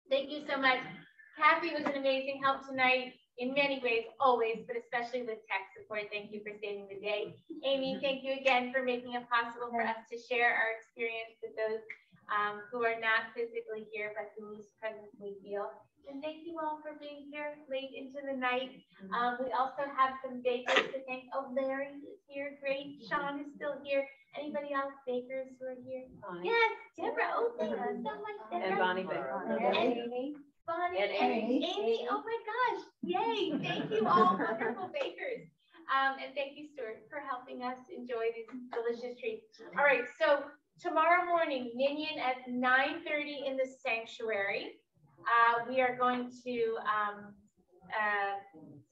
Thank you so much. Kathy was an amazing help tonight in many ways, always, but especially with tech support. Thank you for saving the day. Amy, thank you again for making it possible for us to share our experience with those um, who are not physically here, but whose presence we feel. And thank you all for being here late into the night. Um, we also have some bakers to thank. Oh, Larry is here. Great. Sean is still here. Anybody else bakers who are here? Yes, Deborah. Oh, thank you so much, Deborah. And Bonnie Baker. And Amy. Bonnie And Amy. Amy. Oh my gosh. Yay. Thank you all wonderful bakers. Um, and thank you, Stuart, for helping us enjoy these delicious treats. All right, so tomorrow morning, Minyan at 9:30 in the sanctuary. Uh, we are going to um, uh,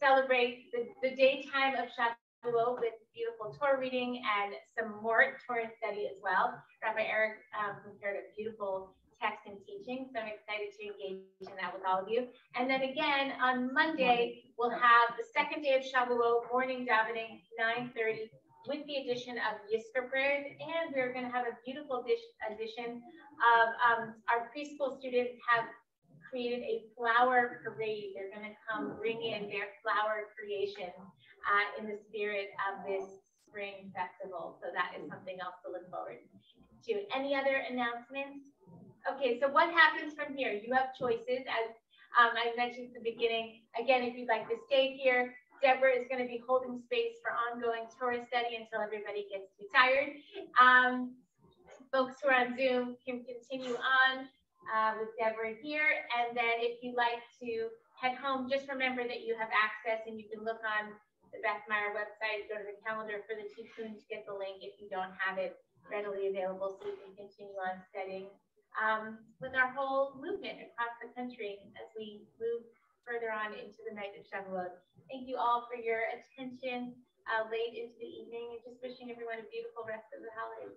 celebrate the, the daytime of Shavuot with beautiful Torah reading and some more Torah study as well. Rabbi Eric um, prepared a beautiful text and teaching, so I'm excited to engage in that with all of you. And then again, on Monday, we'll have the second day of Shavuot, morning davening, 9:30, with the addition of Yiskerbrod, and we're going to have a beautiful addition of um, our preschool students have created a flower parade. They're going to come bring in their flower creation uh, in the spirit of this spring festival. So that is something else to look forward to. Any other announcements? Okay, so what happens from here? You have choices, as um, I mentioned at the beginning. Again, if you'd like to stay here, Deborah is going to be holding space for ongoing Torah study until everybody gets too tired. Um, folks who are on Zoom can continue on uh, with Deborah here. And then if you'd like to head home, just remember that you have access and you can look on the Beth Meyer website, go to the calendar for the tikkun to get the link if you don't have it readily available so you can continue on studying um, with our whole movement across the country as we move further on into the night of Shavuot. Thank you all for your attention uh, late into the evening and just wishing everyone a beautiful rest of the holiday.